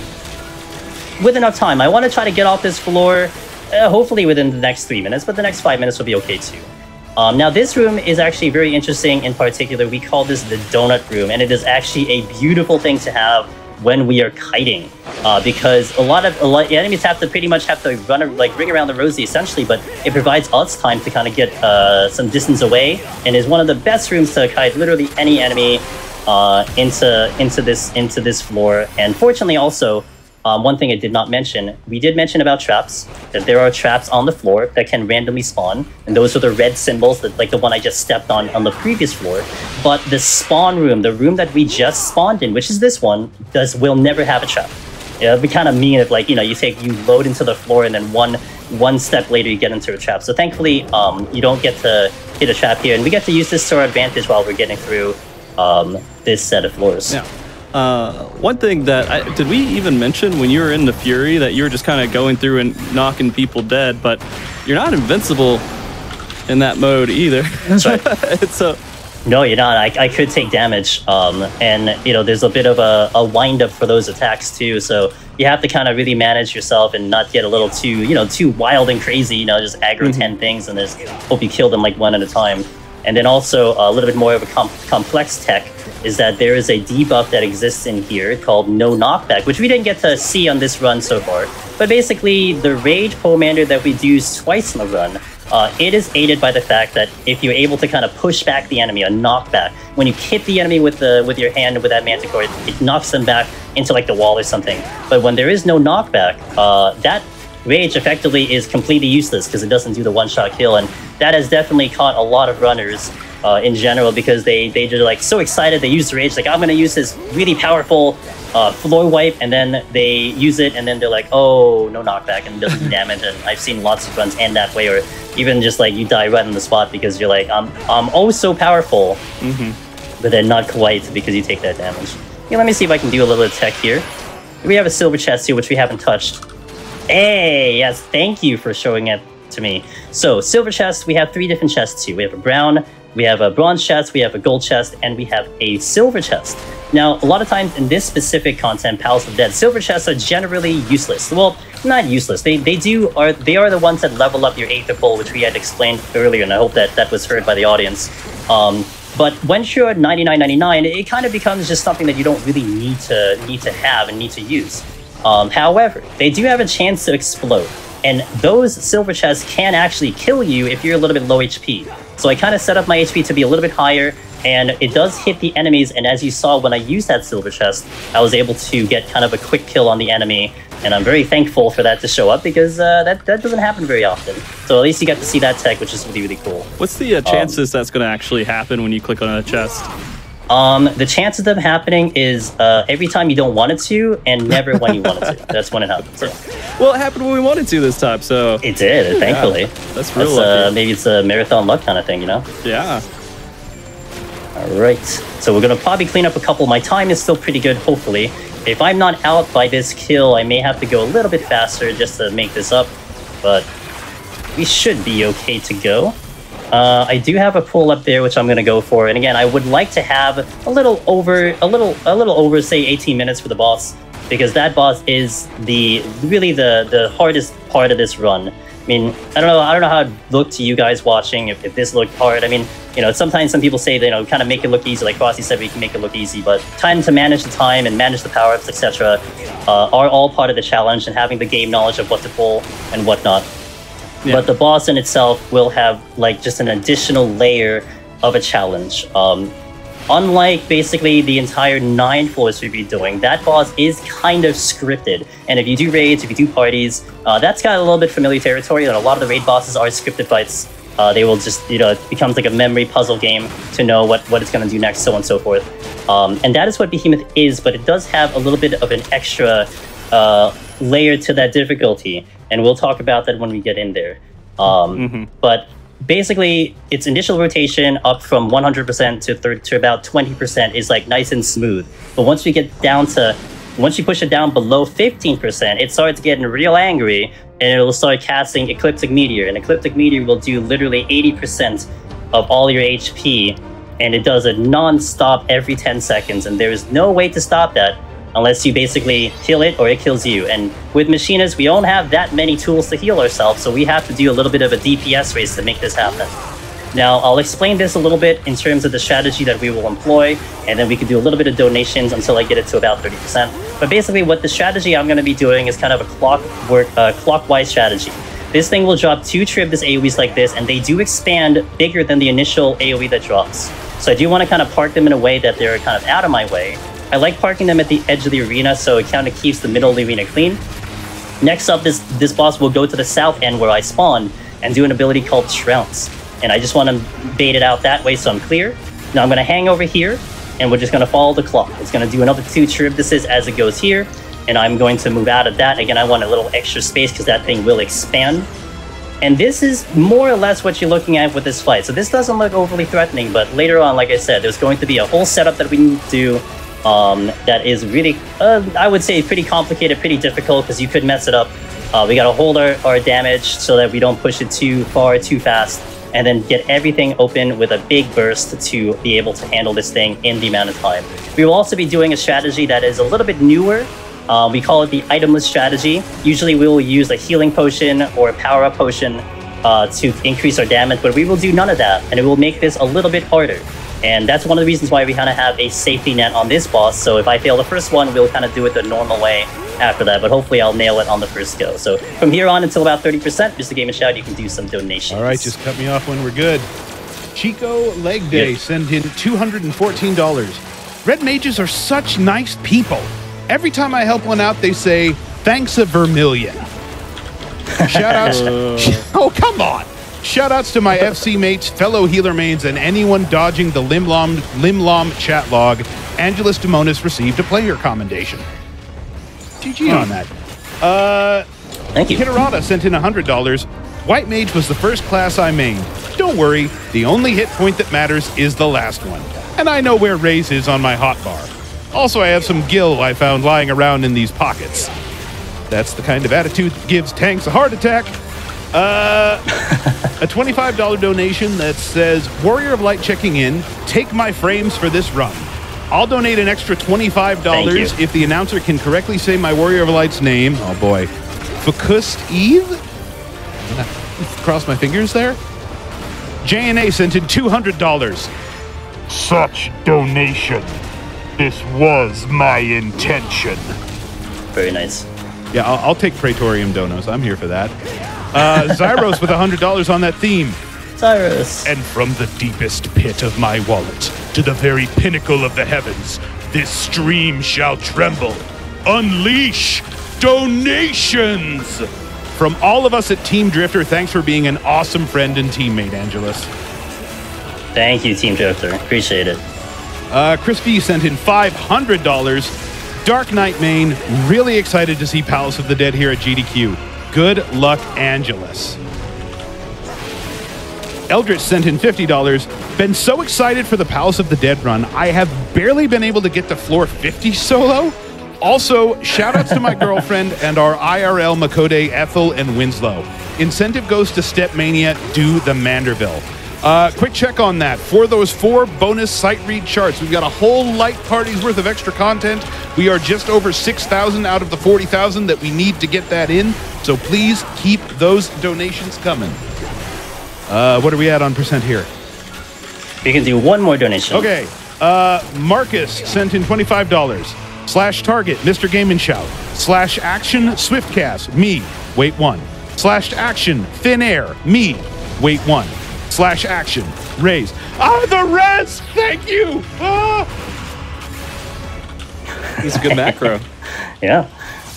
with enough time. I want to try to get off this floor uh, hopefully within the next three minutes, but the next five minutes will be okay too. Um, now, this room is actually very interesting in particular. We call this the donut room, and it is actually a beautiful thing to have when we are kiting, uh, because a lot of a lot, enemies have to pretty much have to run like ring around the rosy essentially, but it provides us time to kind of get uh, some distance away, and is one of the best rooms to kite literally any enemy uh, into into this into this floor. And fortunately, also um, one thing I did not mention, we did mention about traps, that there are traps on the floor that can randomly spawn, and those are the red symbols, that, like the one I just stepped on on the previous floor. But the spawn room, the room that we just spawned in, which is this one, does will never have a trap. Yeah, it'd be kind of mean if like, you know, you take, you load into the floor and then one one step later you get into a trap. So thankfully, um, you don't get to hit a trap here, and we get to use this to our advantage while we're getting through um, this set of floors. Yeah. Uh, one thing that I, did we even mention when you were in the Fury that you were just kind of going through and knocking people dead, but you're not invincible in that mode either. That's right. it's a no, you're not. I, I could take damage, um, and you know, there's a bit of a, a wind up for those attacks too. So you have to kind of really manage yourself and not get a little too, you know, too wild and crazy. You know, just aggro mm-hmm. ten things and just hope you kill them like one at a time. And then also a little bit more of a com- complex tech is that there is a debuff that exists in here called No Knockback, which we didn't get to see on this run so far. But basically, the Rage Pomander that we do twice in the run, uh, it is aided by the fact that if you're able to kind of push back the enemy, a knockback, when you hit the enemy with the with your hand with that Manticore, it, it knocks them back into like the wall or something. But when there is no knockback, uh, that Rage effectively is completely useless because it doesn't do the one-shot kill, and that has definitely caught a lot of runners uh, in general because they they are like so excited they use rage like I'm gonna use this really powerful uh, floor wipe and then they use it and then they're like oh no knockback and doesn't do damage and I've seen lots of runs end that way or even just like you die right on the spot because you're like I'm I'm oh so powerful mm-hmm. but then not quite because you take that damage. Yeah, let me see if I can do a little tech here. We have a silver chest here which we haven't touched. Hey, yes, thank you for showing it to me. So, silver chest, we have three different chests here. We have a brown, we have a bronze chest, we have a gold chest, and we have a silver chest. Now, a lot of times in this specific content, Palace of Dead, silver chests are generally useless. Well, not useless. They they do are they are the ones that level up your Aether Pool, which we had explained earlier, and I hope that that was heard by the audience. Um, but once you're at 99.99, it kind of becomes just something that you don't really need to need to have and need to use. Um, however, they do have a chance to explode. And those silver chests can actually kill you if you're a little bit low HP. So I kind of set up my HP to be a little bit higher, and it does hit the enemies. And as you saw when I used that silver chest, I was able to get kind of a quick kill on the enemy. And I'm very thankful for that to show up because uh, that, that doesn't happen very often. So at least you got to see that tech, which is really, really cool. What's the uh, chances um, that's going to actually happen when you click on a chest? Um, the chance of them happening is uh, every time you don't want it to, and never when you want it to. That's when it happens. Yeah. Well, it happened when we wanted to this time, so it did. Thankfully, yeah, that's real. That's, uh, maybe it's a marathon luck kind of thing, you know? Yeah. All right. So we're gonna probably clean up a couple. My time is still pretty good. Hopefully, if I'm not out by this kill, I may have to go a little bit faster just to make this up, but we should be okay to go. Uh, I do have a pull up there, which I'm going to go for. And again, I would like to have a little over, a little, a little over, say, 18 minutes for the boss, because that boss is the really the the hardest part of this run. I mean, I don't know. I don't know how it looked to you guys watching. If, if this looked hard, I mean, you know, sometimes some people say, you know, kind of make it look easy. Like Frosty said, we can make it look easy, but time to manage the time and manage the power ups, etc., uh, are all part of the challenge. And having the game knowledge of what to pull and whatnot. Yeah. But the boss in itself will have like just an additional layer of a challenge. Um, unlike basically the entire nine floors we've been doing, that boss is kind of scripted. And if you do raids, if you do parties, uh, that's got a little bit familiar territory. And a lot of the raid bosses are scripted fights. Uh, they will just, you know, it becomes like a memory puzzle game to know what, what it's going to do next, so on and so forth. Um, and that is what Behemoth is, but it does have a little bit of an extra uh, layer to that difficulty. And we'll talk about that when we get in there. Um, But basically its initial rotation up from 100% to, thir- to about 20% is like nice and smooth but once you get down to once you push it down below 15% it starts getting real angry and it'll start casting ecliptic meteor and ecliptic meteor will do literally 80% of all your hp and it does it non-stop every 10 seconds and there is no way to stop that unless you basically kill it or it kills you. And with Machinists, we don't have that many tools to heal ourselves, so we have to do a little bit of a DPS race to make this happen. Now, I'll explain this a little bit in terms of the strategy that we will employ, and then we can do a little bit of donations until I get it to about 30%. But basically, what the strategy I'm going to be doing is kind of a clockwork, uh, clockwise strategy. This thing will drop two Charybdis AoEs like this, and they do expand bigger than the initial AoE that drops. So I do want to kind of park them in a way that they're kind of out of my way. I like parking them at the edge of the arena so it kind of keeps the middle of the arena clean. Next up, this this boss will go to the south end where I spawn and do an ability called Trounce. And I just want to bait it out that way so I'm clear. Now I'm going to hang over here and we're just going to follow the clock. It's going to do another two Charybdises as it goes here. And I'm going to move out of that. Again, I want a little extra space because that thing will expand. And this is more or less what you're looking at with this fight. So this doesn't look overly threatening, but later on, like I said, there's going to be a whole setup that we need to do um, that is really, uh, I would say, pretty complicated, pretty difficult because you could mess it up. Uh, we got to hold our, our damage so that we don't push it too far, too fast, and then get everything open with a big burst to be able to handle this thing in the amount of time. We will also be doing a strategy that is a little bit newer. Uh, we call it the itemless strategy. Usually, we will use a healing potion or a power up potion uh, to increase our damage, but we will do none of that, and it will make this a little bit harder. And that's one of the reasons why we kind of have a safety net on this boss. So if I fail the first one, we'll kind of do it the normal way after that. But hopefully, I'll nail it on the first go. So from here on until about 30%, Mr. Game and Shout, you can do some donations. All right, just cut me off when we're good. Chico Leg Day Yeah. sent in $214. Red mages are such nice people. Every time I help one out, they say, thanks a vermilion. Shout outs. oh, oh come on. Shout outs to my FC mates, fellow healer mains, and anyone dodging the Limlom, Limlom chat log. Angelus Demonus received a player commendation. GG on that. Uh, Thank you. Hitterata sent in $100. White Mage was the first class I mained. Don't worry, the only hit point that matters is the last one. And I know where Raise is on my hotbar. Also, I have some Gil I found lying around in these pockets. That's the kind of attitude that gives tanks a heart attack. Uh, a $25 donation that says, Warrior of Light checking in, take my frames for this run. I'll donate an extra $25 if the announcer can correctly say my Warrior of Light's name. Oh boy. Fakust Eve? Cross my fingers there. JNA sent in $200. Such donation. This was my intention. Very nice. Yeah, I'll, I'll take Praetorium Donos. I'm here for that. Uh, Zyros with $100 on that theme. Cyrus. And from the deepest pit of my wallet to the very pinnacle of the heavens, this stream shall tremble. Unleash donations! From all of us at Team Drifter, thanks for being an awesome friend and teammate, Angelus. Thank you, Team Drifter. Appreciate it. Uh, Chris V sent in $500. Dark Knight Main, really excited to see Palace of the Dead here at GDQ. Good luck, Angelus. Eldritch sent in $50. Been so excited for the Palace of the Dead run, I have barely been able to get to floor 50 solo. Also, shout outs to my girlfriend and our IRL Miqo'te, Ethel, and Winslow. Incentive goes to StepMania, do the Manderville. Uh, quick check on that. For those four bonus sight read charts, we've got a whole light party's worth of extra content. We are just over 6,000 out of the 40,000 that we need to get that in. So please keep those donations coming. Uh, what are we at on percent here? You can do one more donation. Okay. Uh, Marcus sent in $25. Slash target, Mr. Game and Shout. Slash action, Swiftcast, me, wait one. Slash action, thin air, me, wait one. Slash action, raise. Ah, the res! Thank you! Ah! It's a good macro. Yeah.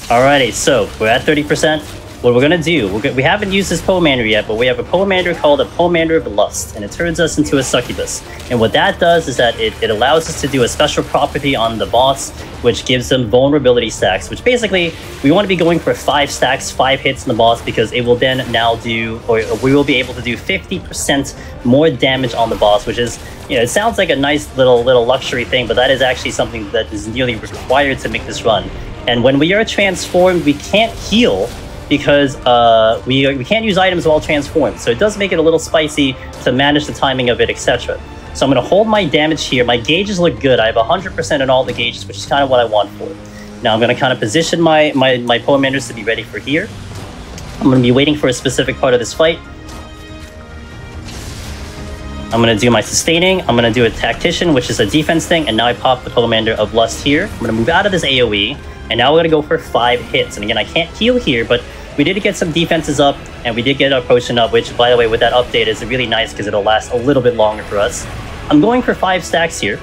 Alrighty, so we're at 30%. What we're gonna do, we're we haven't used this Pomander yet, but we have a Pomander called a Pomander of Lust, and it turns us into a Succubus. And what that does is that it, it allows us to do a special property on the boss, which gives them vulnerability stacks, which basically, we want to be going for five stacks, five hits in the boss, because it will then now do, or we will be able to do 50% more damage on the boss, which is, you know, it sounds like a nice little little luxury thing, but that is actually something that is nearly required to make this run. And when we are transformed, we can't heal because uh, we, we can't use items while transformed. So it does make it a little spicy to manage the timing of it, etc. So I'm going to hold my damage here. My gauges look good. I have 100% in all the gauges, which is kind of what I want for it. Now I'm going to kind of position my, my, my Pomanders to be ready for here. I'm going to be waiting for a specific part of this fight. I'm going to do my sustaining. I'm going to do a tactician, which is a defense thing. And now I pop the Pomander of Lust here. I'm going to move out of this AoE. And now we're going to go for five hits. And again, I can't heal here, but we did get some defenses up. And we did get our potion up, which, by the way, with that update is really nice because it'll last a little bit longer for us. I'm going for five stacks here.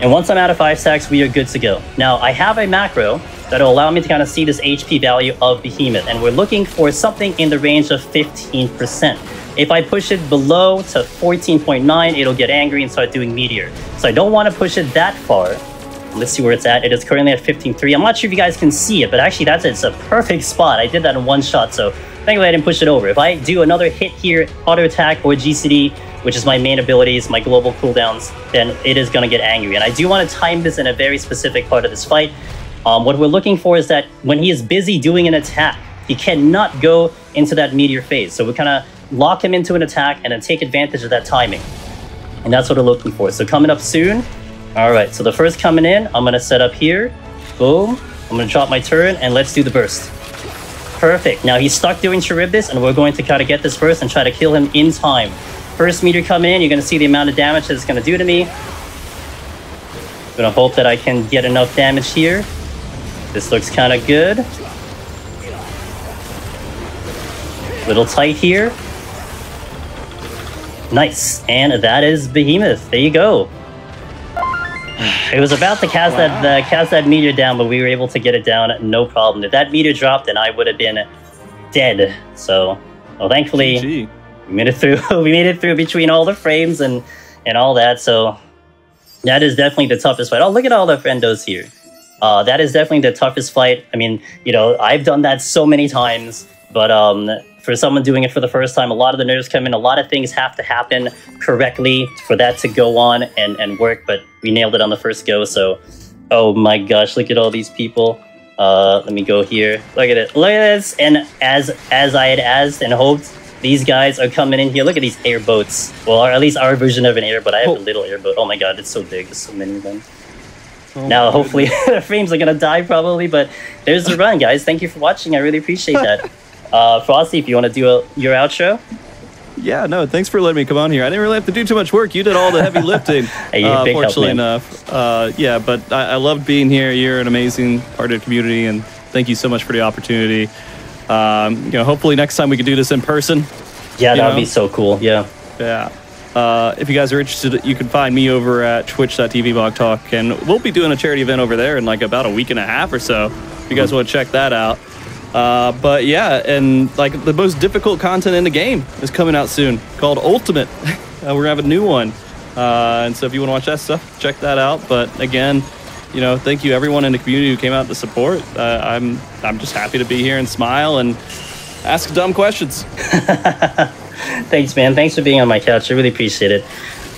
And once I'm out of five stacks, we are good to go. Now, I have a macro that'll allow me to kind of see this HP value of Behemoth, and we're looking for something in the range of 15%. If I push it below to 14.9, it'll get angry and start doing Meteor. So I don't want to push it that far. Let's see where it's at. It is currently at 15.3. I'm not sure if you guys can see it, but actually that's it's a perfect spot. I did that in one shot, so thankfully I didn't push it over. If I do another hit here, auto attack or GCD, which is my main abilities, my global cooldowns, then it is going to get angry. And I do want to time this in a very specific part of this fight. Um, what we're looking for is that when he is busy doing an attack, he cannot go into that meteor phase. So we kind of lock him into an attack and then take advantage of that timing. And that's what we're looking for. So coming up soon. All right, so the first coming in, I'm to set up here. Boom. I'm to drop my turn and let's do the burst. Perfect. Now he's stuck doing Charybdis, and we're going to kind of get this burst and try to kill him in time. First meteor coming in, you're to see the amount of damage that it's to do to me. I'm to hope that I can get enough damage here. This looks kind of good. Little tight here. Nice. And that is Behemoth. There you go. It was about to cast that uh, cast that meteor down, but we were able to get it down, no problem. If that meteor dropped, then I would have been dead. So, well, thankfully, Gee. we made it through. we made it through between all the frames and and all that. So that is definitely the toughest fight. Oh, look at all the friendos here. Uh, that is definitely the toughest fight. I mean, you know, I've done that so many times, but um, for someone doing it for the first time, a lot of the nerves come in. A lot of things have to happen correctly for that to go on and, and work, but we nailed it on the first go. So, oh my gosh, look at all these people. Uh, let me go here. Look at it. Look at this. And as as I had asked and hoped, these guys are coming in here. Look at these airboats. Well, or at least our version of an airboat. I have Oh. a little airboat. Oh my god, it's so big. There's so many of them. Oh Now, hopefully, the frames are gonna die probably, but there's the run, guys. Thank you for watching. I really appreciate that. Uh, Frosty, if you want to do a, your outro, Yeah, no, thanks for letting me come on here. I didn't really have to do too much work. You did all the heavy lifting. Hey, uh, fortunately enough. Uh, yeah, but I, I loved being here. You're an amazing part of the community, and thank you so much for the opportunity. Um, you know, hopefully next time we can do this in person. yeah, You that would be so cool. Yeah, Yeah. Uh, if you guys are interested, you can find me over at twitch.tv blog talk, and we'll be doing a charity event over there in like about a week and a half or so. If you guys want to check that out. Uh, but yeah, and like the most difficult content in the game is coming out soon called Ultimate. uh, we're gonna have a new one. Uh, and so if you want to watch that stuff, check that out. But again, you know, thank you everyone in the community who came out to support. Uh, I'm I'm just happy to be here and smile and ask dumb questions. thanks, man. Thanks for being on my couch. I really appreciate it.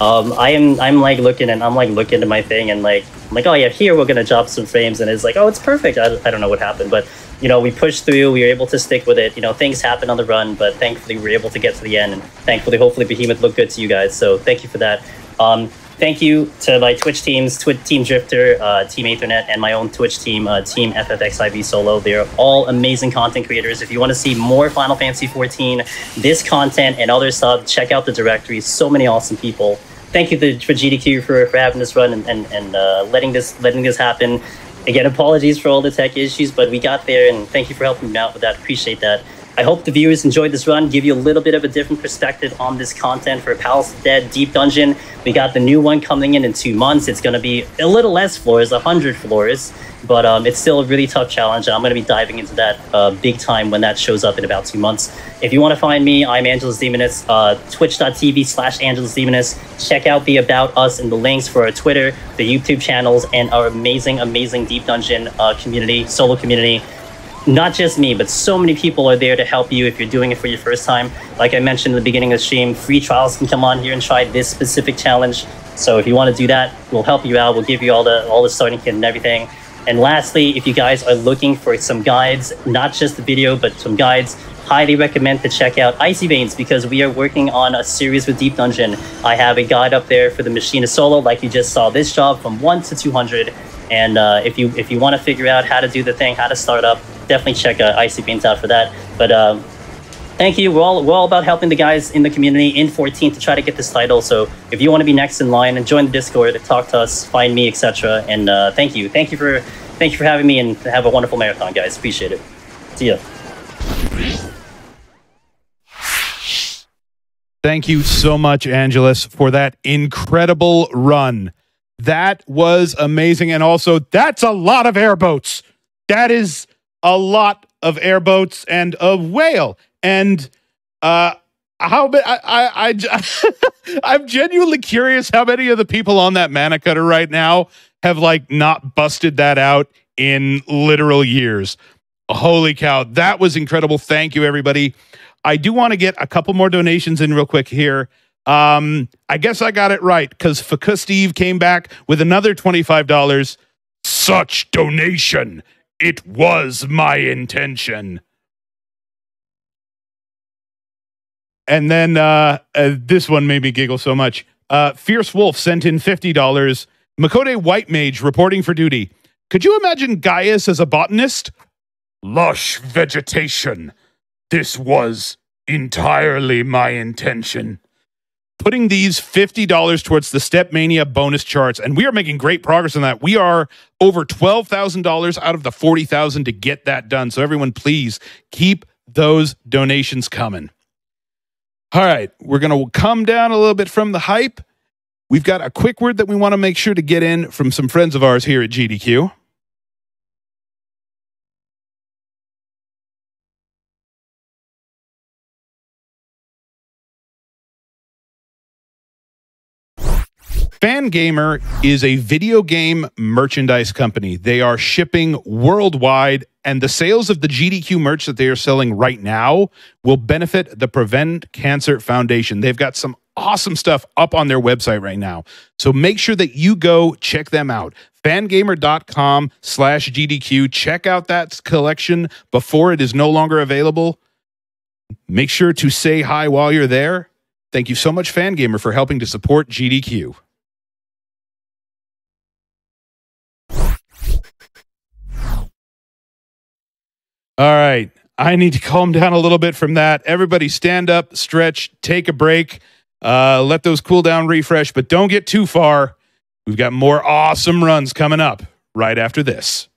Um, I am I'm like looking and I'm like looking at my thing and like I'm like oh yeah here we're gonna drop some frames and it's like oh it's perfect. I, I don't know what happened, but you know we pushed through. We were able to stick with it. You know things happen on the run, but thankfully we were able to get to the end and thankfully hopefully Behemoth looked good to you guys. So thank you for that. Um, thank you to my Twitch teams, Team Drifter, uh, Team Ethernet, and my own Twitch team, uh, Team FFXIV Solo. They're all amazing content creators. If you want to see more Final Fantasy 14, this content and other stuff, check out the directory. So many awesome people. Thank you to, for GDQ for, for having this run and, and, and uh, letting this letting this happen. Again, apologies for all the tech issues, but we got there, and thank you for helping me out with that. Appreciate that. I hope the viewers enjoyed this run, give you a little bit of a different perspective on this content for Palace Dead Deep Dungeon. We got the new one coming in in two months. It's going to be a little less floors, 100 floors, but um, it's still a really tough challenge, and I'm going to be diving into that uh, big time when that shows up in about two months. If you want to find me, I'm Angelus Demonus, uh, twitch.tv slash Angelus Demonus. Check out the About Us and the links for our Twitter, the YouTube channels, and our amazing, amazing Deep Dungeon uh, community, solo community not just me, but so many people are there to help you if you're doing it for your first time. Like I mentioned in the beginning of the stream, free trials can come on here and try this specific challenge. So if you want to do that, we'll help you out. We'll give you all the all the starting kit and everything. And lastly, if you guys are looking for some guides, not just the video, but some guides, highly recommend to check out Icy Veins because we are working on a series with Deep Dungeon. I have a guide up there for the Machinist Solo, like you just saw this job from one to 200. And uh, if you if you want to figure out how to do the thing, how to start up, definitely check uh, Icy Veins out for that. But um, thank you. We're all we're all about helping the guys in the community in 14 to try to get this title. So if you want to be next in line and join the Discord, talk to us, find me, etc. And uh, thank you, thank you for thank you for having me, and have a wonderful marathon, guys. Appreciate it. See ya. Thank you so much, Angelus, for that incredible run. That was amazing. And also, that's a lot of airboats. That is a lot of airboats and of whale. And uh how I I, I I'm genuinely curious how many of the people on that mana cutter right now have like not busted that out in literal years. Holy cow, that was incredible. Thank you, everybody. I do want to get a couple more donations in real quick here. Um, I guess I got it right because Fakus Steve came back with another $25. Such donation. It was my intention. And then uh, uh, this one made me giggle so much. Uh, Fierce Wolf sent in $50. Miqo'te White Mage reporting for duty. Could you imagine Gaius as a botanist? Lush vegetation. This was entirely my intention. Putting these $50 towards the StepMania bonus charts, and we are making great progress on that. We are over $12,000 out of the 40,000 to get that done. So everyone, please keep those donations coming. All right, we're going to come down a little bit from the hype. We've got a quick word that we want to make sure to get in from some friends of ours here at GDQ. Fangamer is a video game merchandise company. They are shipping worldwide, and the sales of the GDQ merch that they are selling right now will benefit the Prevent Cancer Foundation. They've got some awesome stuff up on their website right now. So make sure that you go check them out. Fangamer.com slash GDQ. Check out that collection before it is no longer available. Make sure to say hi while you're there. Thank you so much, Fangamer, for helping to support GDQ. All right. I need to calm down a little bit from that. Everybody stand up, stretch, take a break, uh, let those cool down, refresh, but don't get too far. We've got more awesome runs coming up right after this.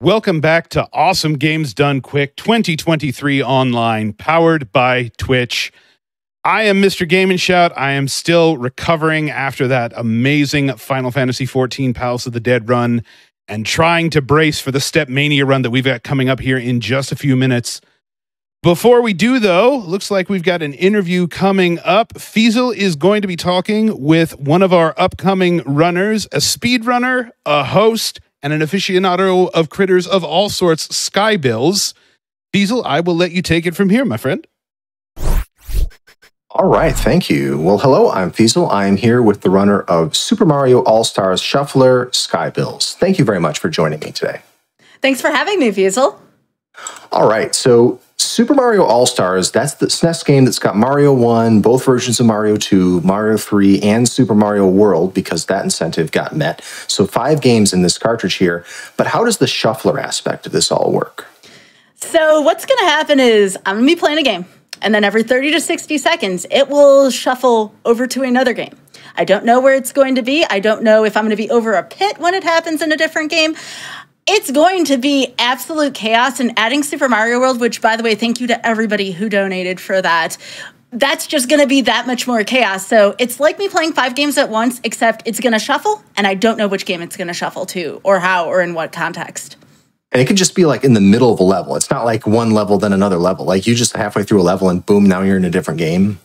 Welcome back to Awesome Games Done Quick 2023 online, powered by Twitch. I am Mr. Game and Shout. I am still recovering after that amazing Final Fantasy XIV Palace of the Dead run and trying to brace for the StepMania run that we've got coming up here in just a few minutes. Before we do, though, looks like we've got an interview coming up. Feasel is going to be talking with one of our upcoming runners, a speedrunner, a host, and an aficionado of critters of all sorts, Skybilz. Feasel, I will let you take it from here, my friend. All right, thank you. Well, hello, I'm Feasel. I'm here with the runner of Super Mario All Stars Shuffler, Skybilz. Thank you very much for joining me today. Thanks for having me, Feasel. All right, so Super Mario All Stars, that's the SNES game that's got Mario 1, both versions of Mario 2, Mario 3, and Super Mario World because that incentive got met. So five games in this cartridge here. But how does the shuffler aspect of this all work? So, what's going to happen is I'm going to be playing a game. And then every 30 to 60 seconds, it will shuffle over to another game. I don't know where it's going to be. I don't know if I'm going to be over a pit when it happens in a different game. It's going to be absolute chaos. And adding Super Mario World, which, by the way, thank you to everybody who donated for that. That's just going to be that much more chaos. So it's like me playing five games at once, except it's going to shuffle, and I don't know which game it's going to shuffle to, or how, or in what context. And it could just be like in the middle of a level. It's not like one level, then another level. Like you just halfway through a level and boom, now you're in a different game.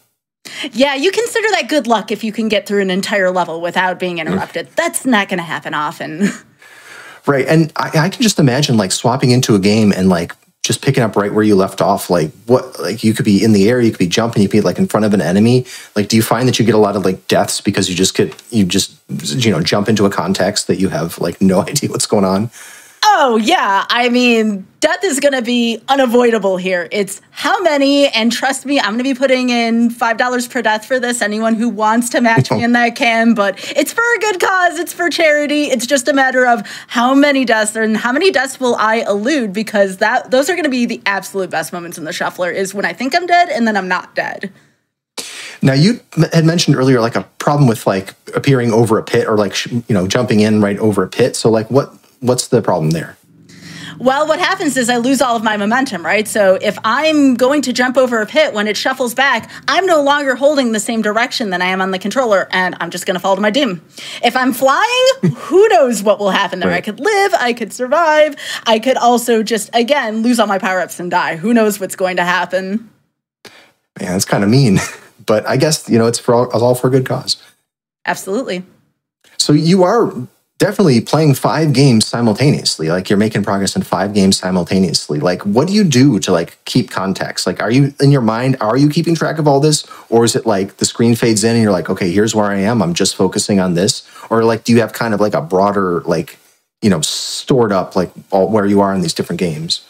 Yeah, you consider that good luck if you can get through an entire level without being interrupted. Mm. That's not going to happen often. Right. And I, I, can just imagine like swapping into a game and like just picking up right where you left off. Like what, like you could be in the air, you could be jumping, you could be like in front of an enemy. Like, do you find that you get a lot of like deaths because you just get, you just, you know, jump into a context that you have like no idea what's going on? Oh, yeah. I mean, death is going to be unavoidable here. It's how many, and trust me, I'm going to be putting in $5 per death for this. Anyone who wants to match me oh. in that can, but it's for a good cause. It's for charity. It's just a matter of how many deaths and how many deaths will I elude because that those are going to be the absolute best moments in the shuffler is when I think I'm dead and then I'm not dead. Now you had mentioned earlier like a problem with like appearing over a pit or like you know jumping in right over a pit. So like what what's the problem there? Well, what happens is I lose all of my momentum, right? So if I'm going to jump over a pit when it shuffles back, I'm no longer holding the same direction that I am on the controller, and I'm just going to fall to my doom. If I'm flying, who knows what will happen there? Right. I could live, I could survive, I could also just, again, lose all my power ups and die. Who knows what's going to happen? Man, it's kind of mean, but I guess, you know, it's for all, it's all for a good cause. Absolutely. So you are definitely playing five games simultaneously like you're making progress in five games simultaneously. Like what do you do to like keep context? Like are you in your mind are you keeping track of all this? Or is it like the screen fades in and you're like okay here's where i am. I'm just focusing on this. Or like do you have kind of like a broader like you know stored up like all, where you are in these different games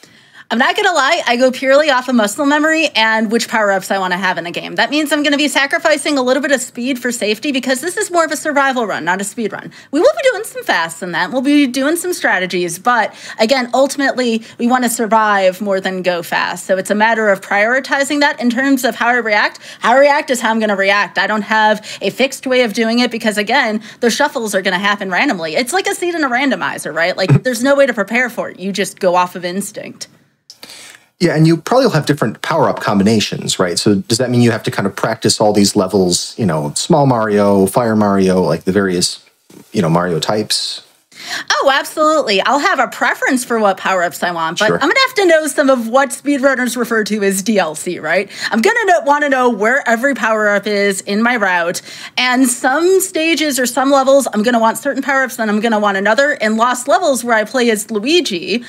I'm not going to lie, I go purely off of muscle memory and which power ups I want to have in a game. That means I'm going to be sacrificing a little bit of speed for safety because this is more of a survival run, not a speed run. We will be doing some fasts in that. We'll be doing some strategies, but again, ultimately, we want to survive more than go fast. So it's a matter of prioritizing that in terms of how I react. How I react is how I'm going to react. I don't have a fixed way of doing it because, again, the shuffles are going to happen randomly. It's like a seed in a randomizer, right? Like there's no way to prepare for it. You just go off of instinct. Yeah, and you probably will have different power up combinations, right? So does that mean you have to kind of practice all these levels, you know, small Mario, Fire Mario, like the various, you know, Mario types? Oh, absolutely. I'll have a preference for what power ups I want, but sure. I'm going to have to know some of what speedrunners refer to as DLC, right? I'm going to want to know where every power up is in my route. And some stages or some levels, I'm going to want certain power ups, then I'm going to want another. In Lost Levels, where I play as Luigi,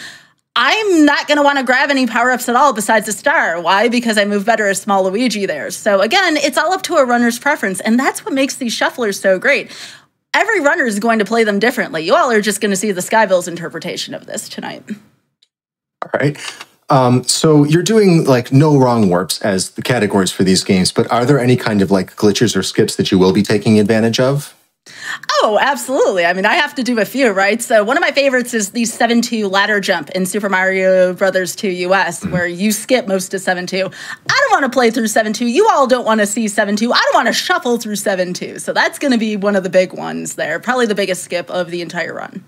I'm not going to want to grab any power ups at all besides a star. Why? Because I move better as small Luigi there. So again, it's all up to a runner's preference. And that's what makes these shufflers so great. Every runner is going to play them differently. You all are just going to see the Skybilz's interpretation of this tonight. All right. Um, so you're doing like no wrong warps as the categories for these games, but are there any kind of like glitches or skips that you will be taking advantage of? Oh, absolutely. I mean, I have to do a few, right? So one of my favorites is the 7-2 ladder jump in Super Mario Brothers 2 US, mm-hmm. where you skip most of 7-2. I don't want to play through 7-2. You all don't want to see 7-2. I don't want to shuffle through 7-2. So that's going to be one of the big ones there. Probably the biggest skip of the entire run.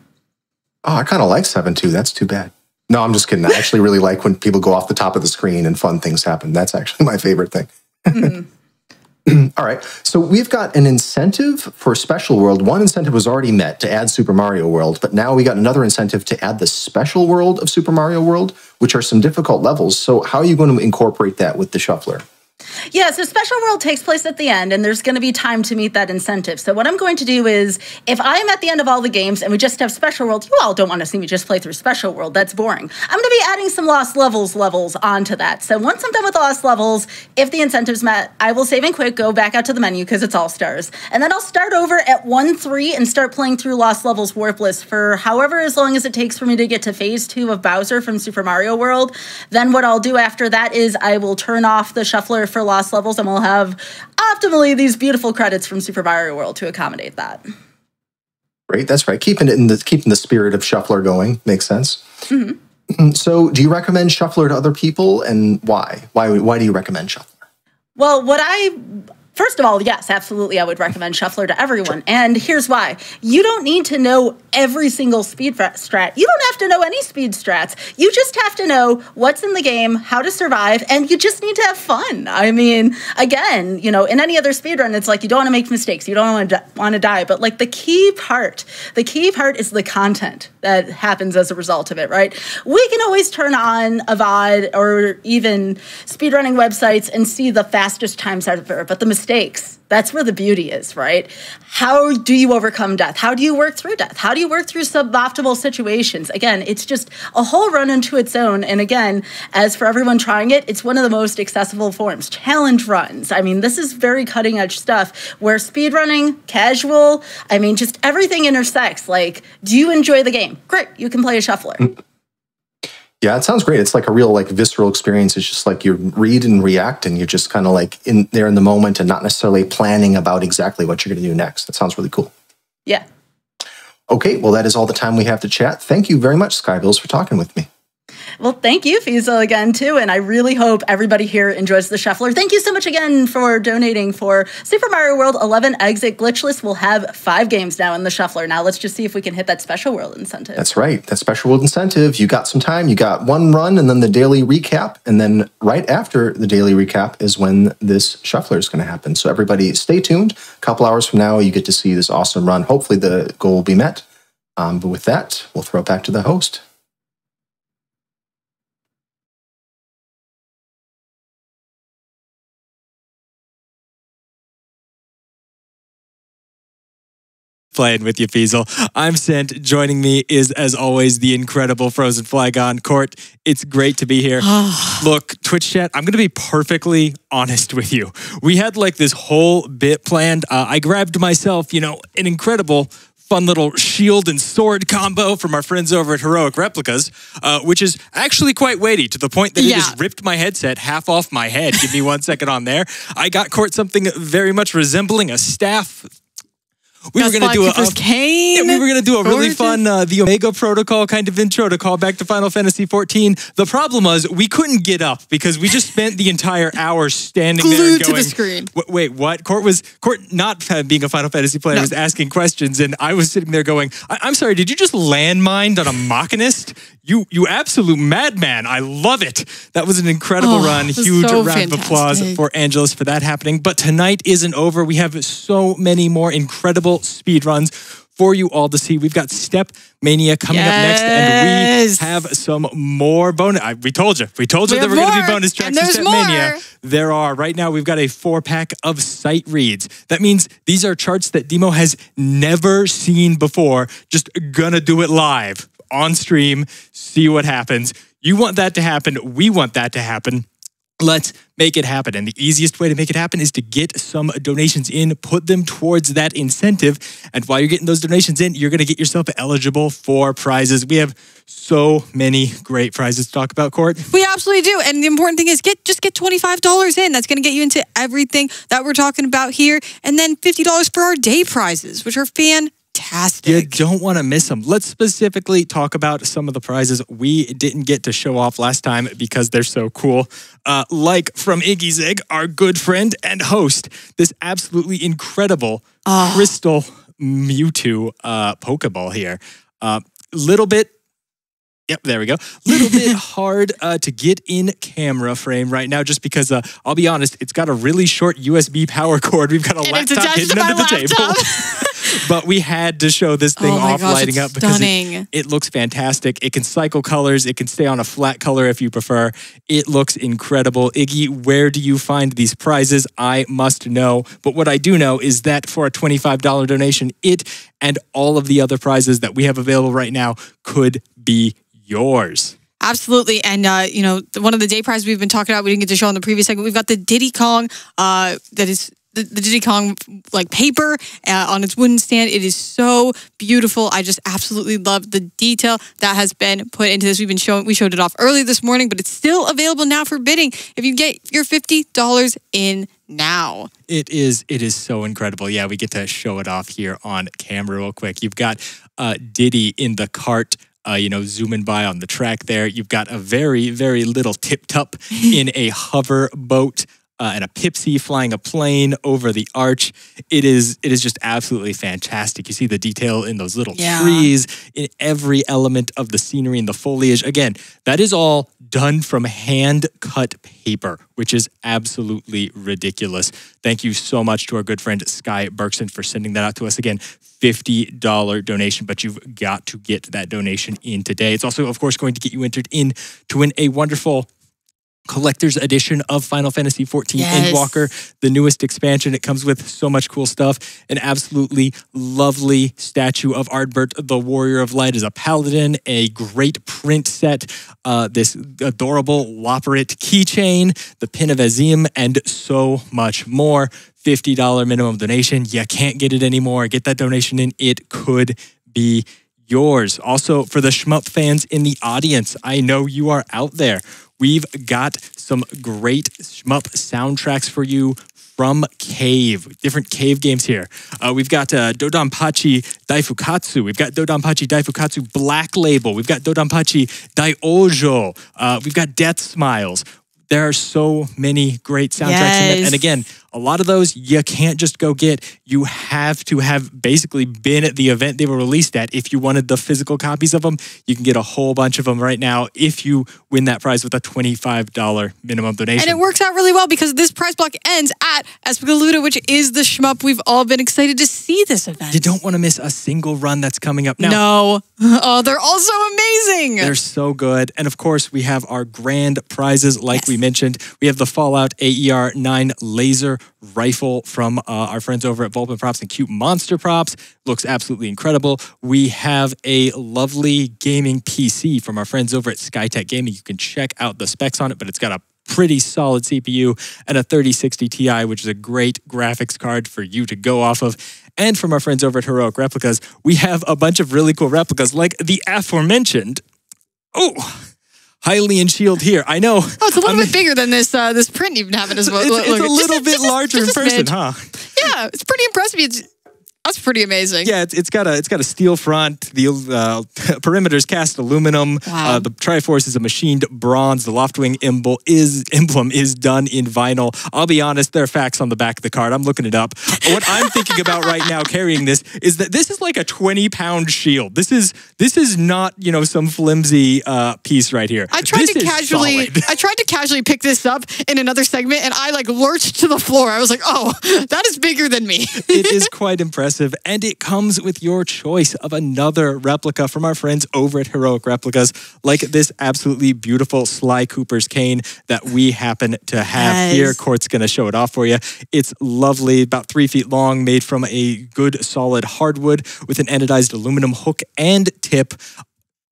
Oh, I kind of like 7-2. That's too bad. No, I'm just kidding. I actually really like when people go off the top of the screen and fun things happen. That's actually my favorite thing. Mm-hmm. All right. So we've got an incentive for Special World. One incentive was already met to add Super Mario World, but now we got another incentive to add the Special World of Super Mario World, which are some difficult levels. So how are you going to incorporate that with the Shuffler? Yeah, so Special World takes place at the end, and there's going to be time to meet that incentive. So, what I'm going to do is, if I'm at the end of all the games and we just have Special World, you all don't want to see me just play through Special World. That's boring. I'm going to be adding some Lost Levels levels onto that. So, once I'm done with Lost Levels, if the incentive's met, I will save and quit, go back out to the menu because it's all stars. And then I'll start over at 1 3 and start playing through Lost Levels Warpless for however as long as it takes for me to get to phase 2 of Bowser from Super Mario World. Then, what I'll do after that is I will turn off the shuffler for Lost Levels, and we'll have optimally these beautiful credits from Super Mario World to accommodate that. Right, that's right. Keeping it in the keeping the spirit of Shuffler going makes sense. Mm-hmm. So, do you recommend Shuffler to other people, and why? Why? Why do you recommend Shuffler? Well, what I First of all, yes, absolutely, I would recommend Shuffler to everyone. And here's why. You don't need to know every single speed strat. You don't have to know any speed strats. You just have to know what's in the game, how to survive, and you just need to have fun. I mean, again, you know, in any other speed run, it's like you don't want to make mistakes. You don't want to, die. But like the key part, the key part is the content that happens as a result of it, right? We can always turn on a VOD or even speedrunning websites and see the fastest times ever, but the mistakes, that's where the beauty is, right? How do you overcome death? How do you work through death? How do you work through suboptimal situations? Again, it's just a whole run into its own. And again, as for everyone trying it, it's one of the most accessible forms. Challenge runs. I mean, this is very cutting edge stuff where speedrunning, casual, I mean, just everything intersects. Like, do you enjoy the game? Great, you can play a shuffler. Yeah, it sounds great. It's like a real like visceral experience. It's just like you read and react and you're just kind of like in there in the moment and not necessarily planning about exactly what you're going to do next. That sounds really cool. Yeah. Okay, well that is all the time we have to chat. Thank you very much Skybilz for talking with me. Well, thank you, Feasel, again, too. And I really hope everybody here enjoys the Shuffler. Thank you so much again for donating for Super Mario World 11 Exit Glitchless. We'll have five games now in the Shuffler. Now let's just see if we can hit that Special World incentive. That's right. That Special World incentive. You got some time. You got one run and then the daily recap. And then right after the daily recap is when this Shuffler is going to happen. So everybody stay tuned. A couple hours from now, you get to see this awesome run. Hopefully the goal will be met. Um, but with that, we'll throw it back to the host. Playing with you, Feasel. I'm Sent. Joining me is, as always, the incredible Frozen Flygon. Court, it's great to be here. Look, Twitch chat, I'm going to be perfectly honest with you. We had like this whole bit planned. Uh, I grabbed myself, you know, an incredible fun little shield and sword combo from our friends over at Heroic Replicas, uh, which is actually quite weighty to the point that yeah. it has ripped my headset half off my head. Give me one second on there. I got Court something very much resembling a staff we were going to do a, a cane. Yeah, we were going to do a really fun uh, the Omega Protocol kind of intro to call back to Final Fantasy 14. The problem was we couldn't get up because we just spent the entire hour standing Glued there going, to the screen. Wait, what? Court was Court not being a Final Fantasy player no. was asking questions, and I was sitting there going, I- am sorry, did you just landmine on a Machinist? You you absolute madman! I love it. That was an incredible oh, run. Huge so round fantastic. of applause for Angelus for that happening. But tonight isn't over. We have so many more incredible speed runs for you all to see. We've got Step Mania coming yes. up next, and we have some more bonus. I, we told you, we told you we there were going to be bonus tracks for Step more. Mania. There are right now. We've got a four pack of sight reads. That means these are charts that Demo has never seen before. Just gonna do it live on stream, see what happens. You want that to happen. We want that to happen. Let's make it happen. And the easiest way to make it happen is to get some donations in, put them towards that incentive. And while you're getting those donations in, you're going to get yourself eligible for prizes. We have so many great prizes to talk about, Court. We absolutely do. And the important thing is get just get $25 in. That's going to get you into everything that we're talking about here. And then $50 for our day prizes, which are fan fantastic. You don't want to miss them. Let's specifically talk about some of the prizes we didn't get to show off last time because they're so cool. Uh, like from Iggy Zig, our good friend and host, this absolutely incredible oh. crystal Mewtwo uh, Pokeball here. A uh, little bit Yep, there we go. A little bit hard uh, to get in camera frame right now, just because uh, I'll be honest, it's got a really short USB power cord. We've got a And laptop hidden under the table, laptop. but we had to show this thing Oh off gosh, lighting up because it, it looks fantastic. It can cycle colors. It can stay on a flat color if you prefer. It looks incredible. Iggy, where do you find these prizes? I must know. But what I do know is that for a $25 donation, it and all of the other prizes that we have available right now could be yours. Absolutely. And, uh, you know, one of the day prizes we've been talking about, we didn't get to show in the previous segment, we've got the Diddy Kong uh, that is the, the Diddy Kong like paper uh, on its wooden stand. It is so beautiful. I just absolutely love the detail that has been put into this. We've been showing, we showed it off early this morning, but it's still available now for bidding if you get your $50 in now. It is it is so incredible. Yeah, we get to show it off here on camera real quick. You've got uh, Diddy in the cart. Uh, you know, zooming by on the track there. You've got a very, very little tip top in a hover boat uh, and a Pipsy flying a plane over the arch. It is it is just absolutely fantastic. You see the detail in those little Yeah. trees, in every element of the scenery and the foliage. Again, that is all done from hand cut paper, which is absolutely ridiculous. Thank you so much to our good friend Sky Berkson for sending that out to us. Again, $50 donation, but you've got to get that donation in today. It's also, of course, going to get you entered in to win a wonderful collector's edition of Final Fantasy XIV Yes. Endwalker, the newest expansion. It comes with so much cool stuff. An absolutely lovely statue of Ardbert, the Warrior of Light, as a paladin, a great print set, uh, this adorable Loporrit keychain, the Pin of Azim, and so much more. $50 minimum donation. You can't get it anymore. Get that donation in. It could be yours. Also, for the Shmup fans in the audience, I know you are out there. We've got some great Shmup soundtracks for you from Cave, different Cave games here. Uh, we've got uh, Dodonpachi Daifukatsu. We've got Dodonpachi Daifukatsu Black Label. We've got Dodonpachi Daiojo. Uh, we've got Death Smiles. There are so many great soundtracks. Yes. And again, a lot of those you can't just go get. You have to have basically been at the event they were released at. If you wanted the physical copies of them, you can get a whole bunch of them right now if you win that prize with a $25 minimum donation. And it works out really well because this prize block ends at Espgaluda, which is the shmup we've all been excited to see this event. you don't want to miss a single run that's coming up now. no. Oh, they're all so amazing. They're so good. And of course, we have our grand prizes, like we mentioned. We have the Fallout AER 9 laser rifle from uh, our friends over at Vulpin Props and Cute Monster Props. Looks absolutely incredible. We have a lovely gaming PC from our friends over at Skytech Gaming. You can check out the specs on it, but it's got a pretty solid CPU and a 3060 Ti, which is a great graphics card for you to go off of. And from our friends over at Heroic Replicas, we have a bunch of really cool replicas like the aforementioned Oh, Hylian shield here. I know. Oh, it's a little bit bigger than this uh, this print even having as well. It's, it's a little bit larger in person, huh? Yeah, it's pretty impressive. It's, that's pretty amazing. Yeah, it's, it's got a it's got a steel front. The uh, perimeter's cast aluminum. Wow. Uh, the Triforce is a machined bronze. The Loftwing emblem is emblem is done in vinyl. I'll be honest, there are facts on the back of the card. I'm looking it up. what I'm thinking about right now carrying this is that this is like a 20 pound shield. This is this is not you know some flimsy uh, piece right here. I tried This to casually. I tried to casually pick this up in another segment and I like lurched to the floor. I was like, "Oh, that is bigger than me." it is quite impressive, and it comes with your choice of another replica from our friends over at Heroic Replicas, like this absolutely beautiful Sly Cooper's cane that we happen to have here. Court's going to show it off for you. It's lovely, about three feet long, made from a good solid hardwood with an anodized aluminum hook and tip.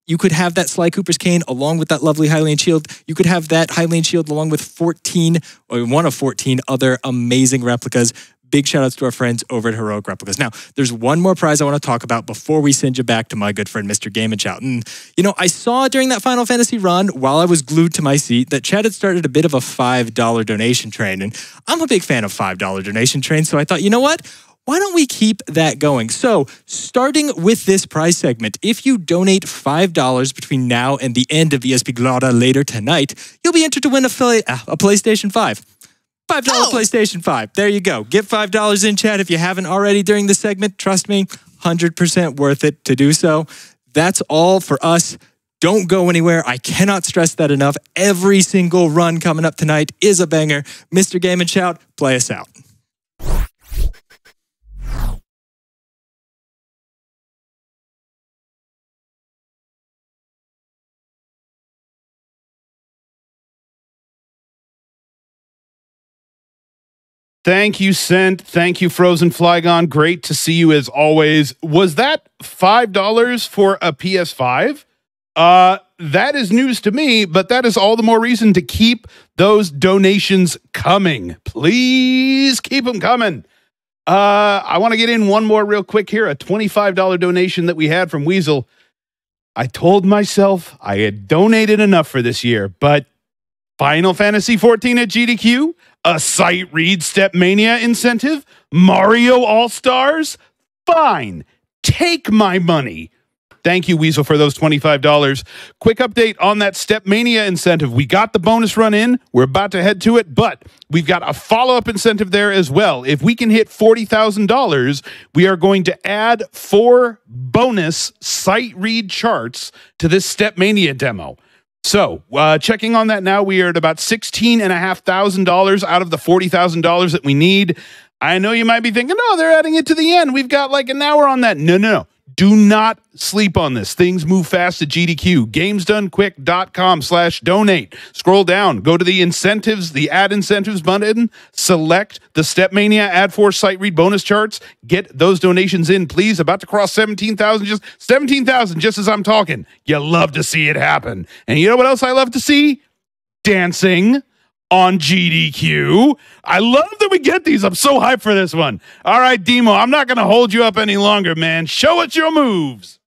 You could have that Sly Cooper's cane along with that lovely Hylian shield. You could have that Hylian shield along with 14 or one of 14 other amazing replicas. Big shout outs to our friends over at Heroic Replicas. Now, there's one more prize I want to talk about before we send you back to my good friend, Mr. Game and Shout. And, mm, you know, I saw during that Final Fantasy run while I was glued to my seat that Chad had started a bit of a $5 donation train. And I'm a big fan of $5 donation trains. So I thought, you know what? why don't we keep that going? So, starting with this prize segment, if you donate $5 between now and the end of Espgaluda later tonight, you'll be entered to win a, a PlayStation 5. $5 Oh. PlayStation 5. There you go. Get $5 in chat if you haven't already during the segment. Trust me, 100% worth it to do so. That's all for us Don't go anywhere. I cannot stress that enough. Every single run coming up tonight is a banger. Mr. Game and Shout, play us out. Thank you, Sent. Thank you, Frozen Flygon. Great to see you as always. Was that $5 for a PS5? Uh, that is news to me, but that is all the more reason to keep those donations coming. Please keep them coming. Uh, I want to get in one more real quick here a $25 donation that we had from Weasel. I told myself I had donated enough for this year, but Final Fantasy 14 at GDQ, a sight read StepMania incentive, Mario All Stars. Fine, take my money. Thank you, Weasel, for those $25. Quick update on that StepMania incentive. We got the bonus run in. We're about to head to it, but we've got a follow up incentive there as well. If we can hit $40,000, we are going to add four bonus sight read charts to this Step Mania demo. So, uh, checking on that now, we are at about $16,500 out of the $40,000 that we need. I know you might be thinking, oh, they're adding it to the end. We've got like an hour on that. No, no, no. Do not sleep on this. Things move fast at GDQ. GamesDoneQuick.com slash donate. Scroll down, go to the incentives, the add incentives button, select the StepMania Add Force sight Read bonus charts. Get those donations in, please. About to cross 17,000, just 17,000 just as I'm talking. You love to see it happen. And you know what else I love to see? Dancing on GDQ. I love that we get these. I'm so hyped for this one. All right, Demo, I'm not going to hold you up any longer, man. Show us your moves.